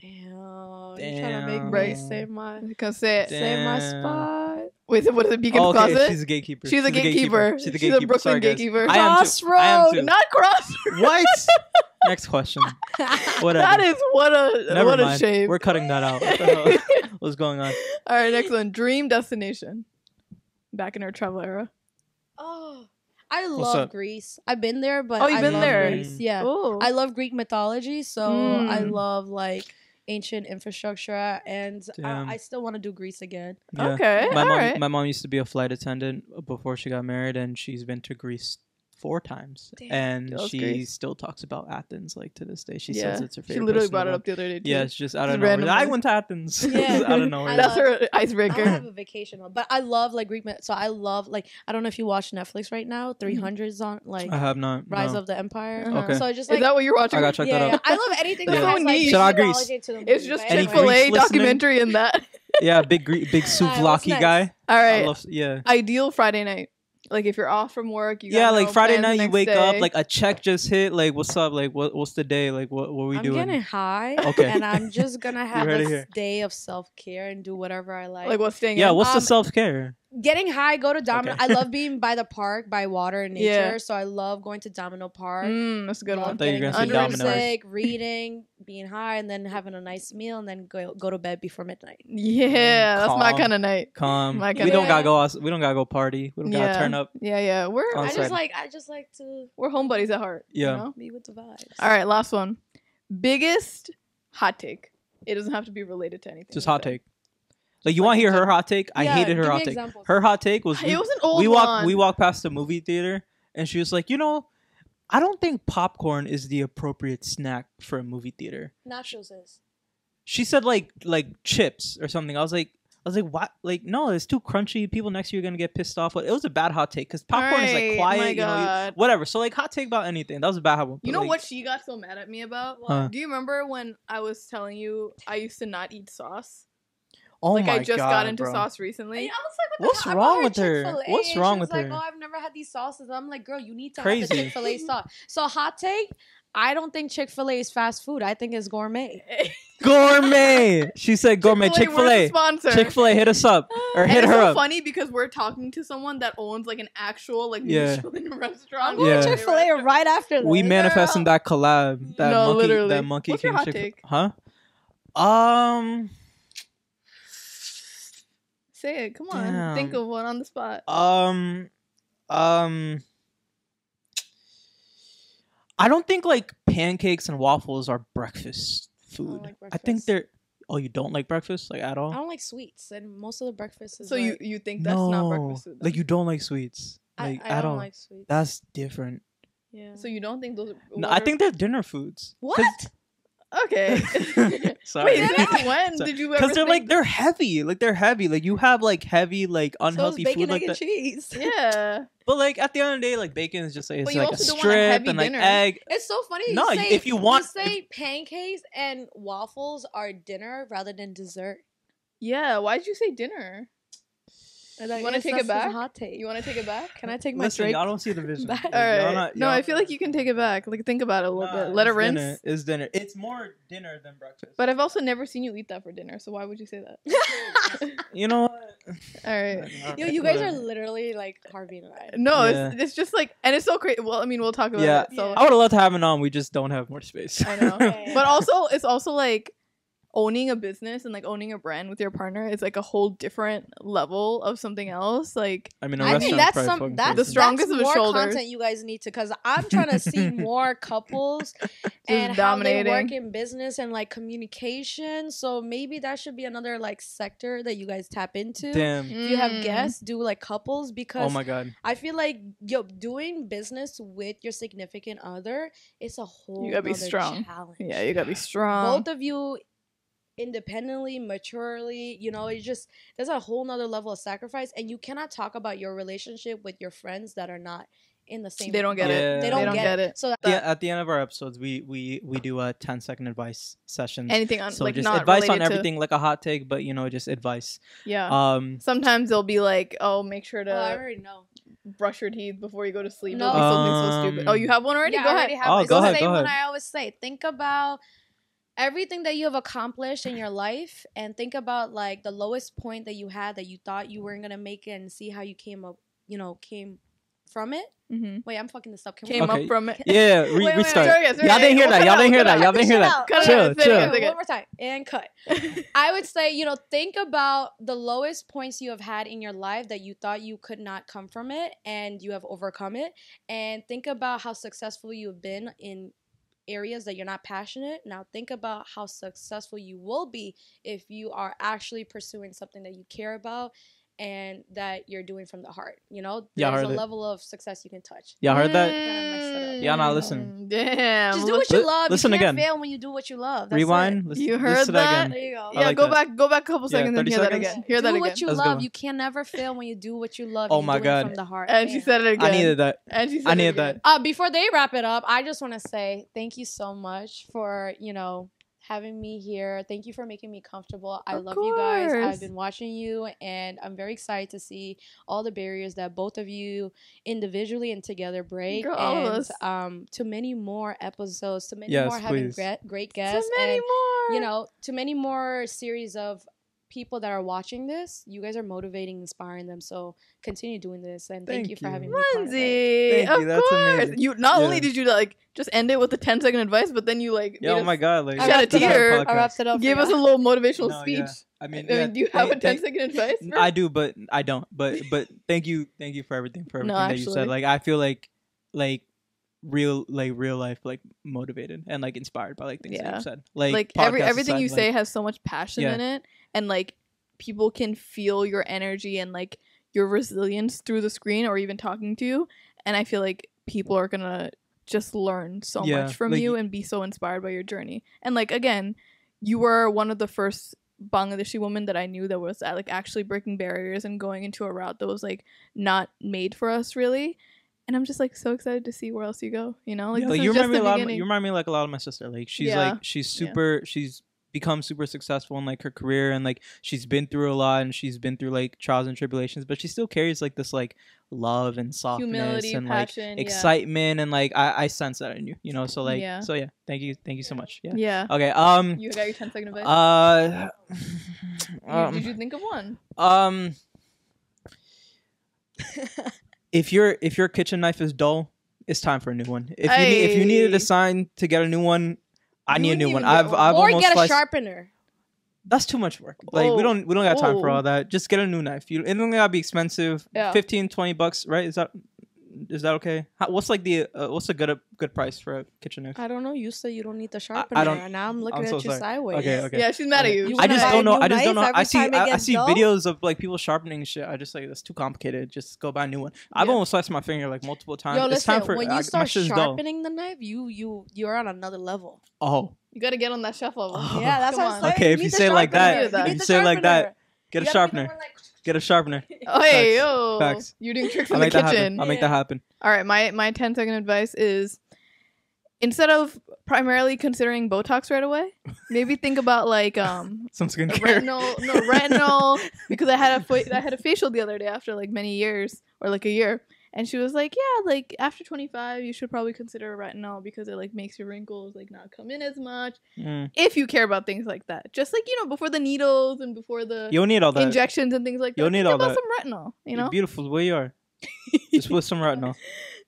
Damn. You're trying to make Damn. me Right. say my You can say it. say my spot. Wait, what is it? Beacon Oh, okay, Closet. she's a gatekeeper. She's a gatekeeper. She's a gatekeeper. She's a gatekeeper. Brooklyn Sorry, gatekeeper. I am. I am Crossroad. Not Crossroad. What? [LAUGHS] Next question. Whatever. That is what a Never what a shame. We're cutting that out. What? [LAUGHS] [LAUGHS] What's going on? All right, next one. Dream destination. Back in our travel era. oh, I love? Greece. I've been there, but Oh, you've I been love there? Greece. Mm. Yeah. Oh, I love Greek mythology, so I Mm. love like ancient infrastructure, and Damn. I, I still want to do Greece again. Yeah. Okay, My all mom, right. my mom used to be a flight attendant before she got married, and she's been to Greece four times, Damn. and she Greece. still talks about Athens like to this day. She yeah, says it's her favorite. she literally place in the brought it up the other day. Too. Yeah, it's just out Just of nowhere. I went to Athens. Yeah. out of nowhere. I that's her icebreaker. don't have a vacation, but I love like Greek. myth- So I love like I don't know if you watch Netflix right now. Three hundreds on like I have not. Rise no. of the Empire. Uh-huh. Okay. So I just Is like that what you're watching? I gotta check yeah, that yeah. out. I love anything [LAUGHS] Yeah. that has So like niche. Shout out Greece. to the It's just Chick Fil A documentary in that. Yeah, big Gre- big what's souvlaki [LAUGHS] guy. All right, I love, yeah. ideal Friday night. Like if you're off from work, you yeah, got like no Friday night, you next wake up, like a check just hit. Like, what's up? Like, what what's the day? Like, what what are we doing? I'm doing? getting high. Okay. And I'm just gonna [LAUGHS] have heard this here. day of self care and do whatever I like. like what's staying yeah, in? what's the Um, self care? Getting high, go to Domino. Okay. I love [LAUGHS] being by the park, by water and nature. Yeah. So I love going to Domino Park. Mm, that's a good love one. thought you were gonna say under music, reading, being high, and then having a nice meal, and then go go to bed before midnight. [LAUGHS] Yeah, that's my kind of night. Calm. my We kinda- we don't gotta go. outs- We don't gotta go party. We don't gotta turn up. Yeah, yeah, we're I just like I just like to we're home buddies at heart. you Yeah. know? be with the vibes. All right, last one. Biggest hot take. It doesn't have to be related to anything. Just hot said. take. Like, you want to hear her hot take? I Yeah, hated her give me hot take. examples. Her hot take was [LAUGHS] we, It was an old we one. walked we walked past the movie theater, and she was like, you know, I don't think popcorn is the appropriate snack for a movie theater. Nachos is. She said like like chips or something. I was like. I was like, what? Like, no, it's too crunchy. People next to you are gonna get pissed off. It was a bad hot take because popcorn is like quiet. my you know, you- God. whatever. So like, hot take about anything. That was a bad one. You know like, what she got so mad at me about? Huh. Do you remember when I was telling you I used to not eat sauce? Oh like my I just God, got into bro. sauce recently. I was like, what What's the hell? I wrong with her? Chick-fil-A, What's wrong she was with like, her? Oh, I've never had these sauces. I'm like, girl, you need to have the Chick Fil A [LAUGHS] sauce. So hot take. I don't think Chick Fil A is fast food. I think it's gourmet. [LAUGHS] Gourmet. She said gourmet. Chick Fil where's the A. sponsor. Chick Fil A, hit us up or and hit it's her so up. funny because we're talking to someone that owns like an actual like Yeah. Michelin [LAUGHS] I'm restaurant. going Yeah. to Chick Fil A right after this. We manifesting that collab. That No, monkey. literally. That monkey What's your hot Chick-fil- take? Huh? Um. Say it. Come on. Think of one on the spot. Um. Um. I don't think like pancakes and waffles are breakfast food. I, like breakfast. I think they're. Oh, you don't like breakfast like at all? I don't like sweets, and most of the breakfast is So you like, you think that's no, not breakfast food? like you don't like sweets, I, like I at don't all. like sweets. That's different. yeah. So you don't think those? Are, No, I are- think they're dinner foods. what? Okay. [LAUGHS] Sorry. Wait, since [LAUGHS] when did you ever? Because they're like they're heavy, like they're heavy. Like you have like heavy, like unhealthy So bacon, food egg, like and that. cheese. [LAUGHS] Yeah. But like at the end of the day, like bacon is just like it's like a strip heavy and like dinner. egg. It's so funny. No, you say, if you want- to say pancakes and waffles are dinner rather than dessert. Yeah. Why did you say dinner? And I You wanna take it that's just a back? hot take. You want to take it back? Can I take my Listen, drink? y'all don't see the vision. back? Like, All y'all right. not- no, y'all- I feel like you can take it back. Like think about it a little Nah, bit. Let it rinse. Dinner. It's dinner. It's more dinner than breakfast. But I've also never seen you eat that for dinner. So why would you say that? [LAUGHS] you know what? All right. Yo, you guys are literally like Harvey and I. No, Yeah. it's, it's just like, and it's so crazy. Well, I mean, we'll talk about Yeah. it. So Yeah. I would have loved to have it on. We just don't have more space. I know. [LAUGHS] Yeah. but also, it's also like owning a business and like owning a brand with your partner is like a whole different level of something else. Like, I mean, a I think that's some that's The strongest that's of his more shoulders. content you guys need to because I'm trying [LAUGHS] to see more couples [LAUGHS] and dominating. how they work in business and like communication. So maybe that should be another like sector that you guys tap into. Damn. If you have mm, guests, do like couples because Oh my god. I feel like yo doing business with your significant other is a whole you gotta be strong. challenge. Yeah, you gotta be strong. Both of you independently, maturely, you know, it's just there's a whole nother level of sacrifice and you cannot talk about your relationship with your friends that are not in the same They don't get Yeah. it. They don't, get, it. So that, Yeah, at the end of our episodes, we we we do a 10 second advice session. Anything on so like just not advice on related to- everything, like a hot take, but you know, just advice. yeah. Um, Sometimes they'll be like, "Oh, make sure to oh, I already know. brush your teeth before you go to sleep." No. No, something so stupid. Um, Oh, you have one already? Yeah, go I ahead. already have Oh, it. It's go ahead, same go one ahead. I always say. Think about everything that you have accomplished in your life and think about like the lowest point that you had that you thought you weren't gonna make it and see how you came up you know, came from it. hmm Wait, I'm fucking this up. Can Came Okay. up from it. yeah, re- Wait, wait, restart. sorry, sorry, y'all didn't hear that. Y'all didn't hear that. Y'all didn't hear that. out. Cut it Chill, out, say it chill. again, say it Okay, again. one more time and cut. [LAUGHS] I would say, you know, think about the lowest points you have had in your life that you thought you could not come from it and you have overcome it. And think about how successful you have been in areas that you're not passionate. Now think about how successful you will be if you are actually pursuing something that you care about and that you're doing from the heart. You know, Yeah, there's a it. level of success you can touch. Y'all heard that? that? Yeah, nah, listen. Damn. Just do what you Li- love. listen you can't again. fail when you do what you love. That's Rewind. It. Listen, You heard to that? again. There you go. Yeah, like go that. back, go back a couple Yeah, seconds and 30 hear that again. Hear do that again. Do what you Let's love. You can never fail when you do what you love. Oh my you do it God. From the heart. And she said it again. I needed that. And she said I needed that. Uh, before they wrap it up, I just want to say thank you so much for you know having me here. Thank you for making me comfortable. I Of love you guys. I've been watching you, and I'm very excited to see all the barriers that both of you individually and together break. Girl, all of and us. um, to many more episodes, to many Yes, more having great, great So guests, many and more. you know, to many more series of people that are watching this. You guys are motivating, inspiring them. So continue doing this, and thank, Thank you for you. having me. part of. Lindsay, Thank of you, that's course. amazing. You not only did you like just end it with a 10 second advice, but then you like Yeah, oh my god, like I Shed a it up. tear. I wrapped it up. gave us a little motivational No, speech. yeah. I mean, [LAUGHS] I yeah, mean, do you have a thank- 10 thank- second advice? for I do, but I don't. But but thank you, thank you for everything, for No, everything that you said. Like I feel like like real like real life like motivated and like inspired by like things that Yeah. you said. Like, like every everything aside, you like- say has so much passion Yeah. in it and like people can feel your energy and like your resilience through the screen or even talking to you and i feel like people are gonna just learn so Yeah, much from like you and be so inspired by your journey and like again you were one of the first bangladeshi women that i knew that was uh, like actually breaking barriers and going into a route that was like not made for us really and i'm just like so excited to see where else you go you know like, Yeah, like, you just remind me a lot. Of, you remind me like a lot of my sister. Like she's Yeah. like she's Yeah. super. She's become super successful in like her career and like she's been through a lot and she's been through like trials and tribulations, but she still carries like this like love and softness humility and like passion yeah. excitement and like I I sense that in you. You know, so like Yeah. so yeah. Thank you, thank you so much. Yeah. yeah Okay. Um. You got your 10 second advice? Uh. [LAUGHS] Um, did you think of one? um. [LAUGHS] If your if your kitchen knife is dull, it's time for a new one. If you need, if you needed a sign to get a new one, I need a new one. I've one. I've or almost get a sliced- sharpener. That's too much work. Like Oh. we don't we don't got time for Oh. all that. Just get a new knife. You it don't gotta be expensive. Yeah. 15, 20 bucks, right? Is that is that okay? How, what's like the uh, what's a good good price for a kitchen knife? I don't know. You said you don't need the sharpener. don't- and now I'm looking I'm at you sorry. sideways. Okay, okay. Yeah, she's mad at you. You I just don't know. I just don't know. I see I, I see dull? videos of like people sharpening shit. I just like that's too complicated. Just go buy a new one. I've Yeah. almost sliced my finger like multiple times. Yo, it's listen. time for when you my start shit's dull. sharpening the knife, you you you're on another level. Oh, You gotta get on that chef level. Oh. Yeah, that's Come [LAUGHS] what I'm saying. Okay, if you say like that, if You you need the say like that, get a You gotta be the sharpener. One like- Get a sharpener. Oh [LAUGHS] hey yo, Facts. you're doing tricks I'll in the make that kitchen. happen. I'll make that happen. All right, my my 10 second advice is instead of primarily considering Botox right away, maybe think about like um [LAUGHS] Some a skincare. retinol, no retinol, [LAUGHS] because I had a fa- I had a facial the other day after like many years or like a year, and she was like, yeah, like after 25, you should probably consider retinol because it like makes your wrinkles like not come in as much Mm. if you care about things like that. Just like you know before the needles and before the You'll need all that. injections and things like that. You'll need all about that. some retinol, you You're know. beautiful the way you are. Just put some retinol. [LAUGHS]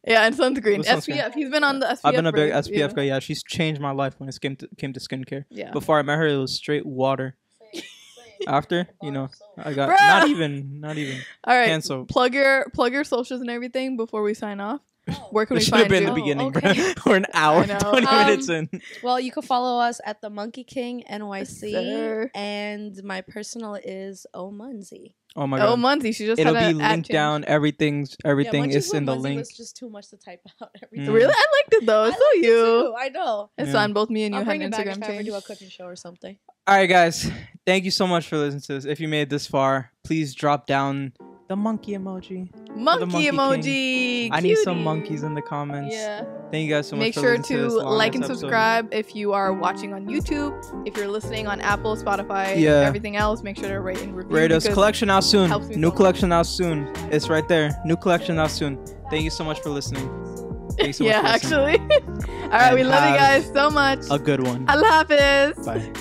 Yeah, and sunscreen. With sunscreen. SPF. He's been on the SPF. I've been a big SPF yeah. guy. Yeah, she's changed my life when it came to came to skincare. Yeah. Before I met her, it was straight water. After, you know, I got Bruh. not even, not even. All right. Cancel. Plug your plug your socials and everything before we sign off. Where can we This should have find been you? the beginning, okay. [LAUGHS] We're an [LAUGHS] hour, twenty Um, minutes in. Well, you can follow us at the Monkey King NYC, sir. and my personal is O Munzzy. Oh my god. Oh, god, She just it'll had be linked change. down. Everything's everything yeah, is in the Munzzy link. Was just too much to type [LAUGHS] out. Every Mm. Really, I liked it though. I So like it you. too, I know. It's Yeah. on both me and you I'll had bring an it back Instagram if I ever do a cooking show or something. All right, guys. Thank you so much for listening to this. If you made it this far, please drop down the monkey emoji. Monkey, monkey emoji. I need some monkeys in the comments. Yeah. Thank you guys so much Make sure to, to this like and episode. subscribe if you are watching on YouTube. If you're listening on Apple, Spotify, Yeah. everything else, make sure to rate and review. Rate us. Collection out soon. New collection out soon. It's right there. New collection out soon. Thank you so much for listening. So yeah, much for [LAUGHS] actually. [LAUGHS] All right, And we love you guys so much. A good one. Allah Hafiz. Bye.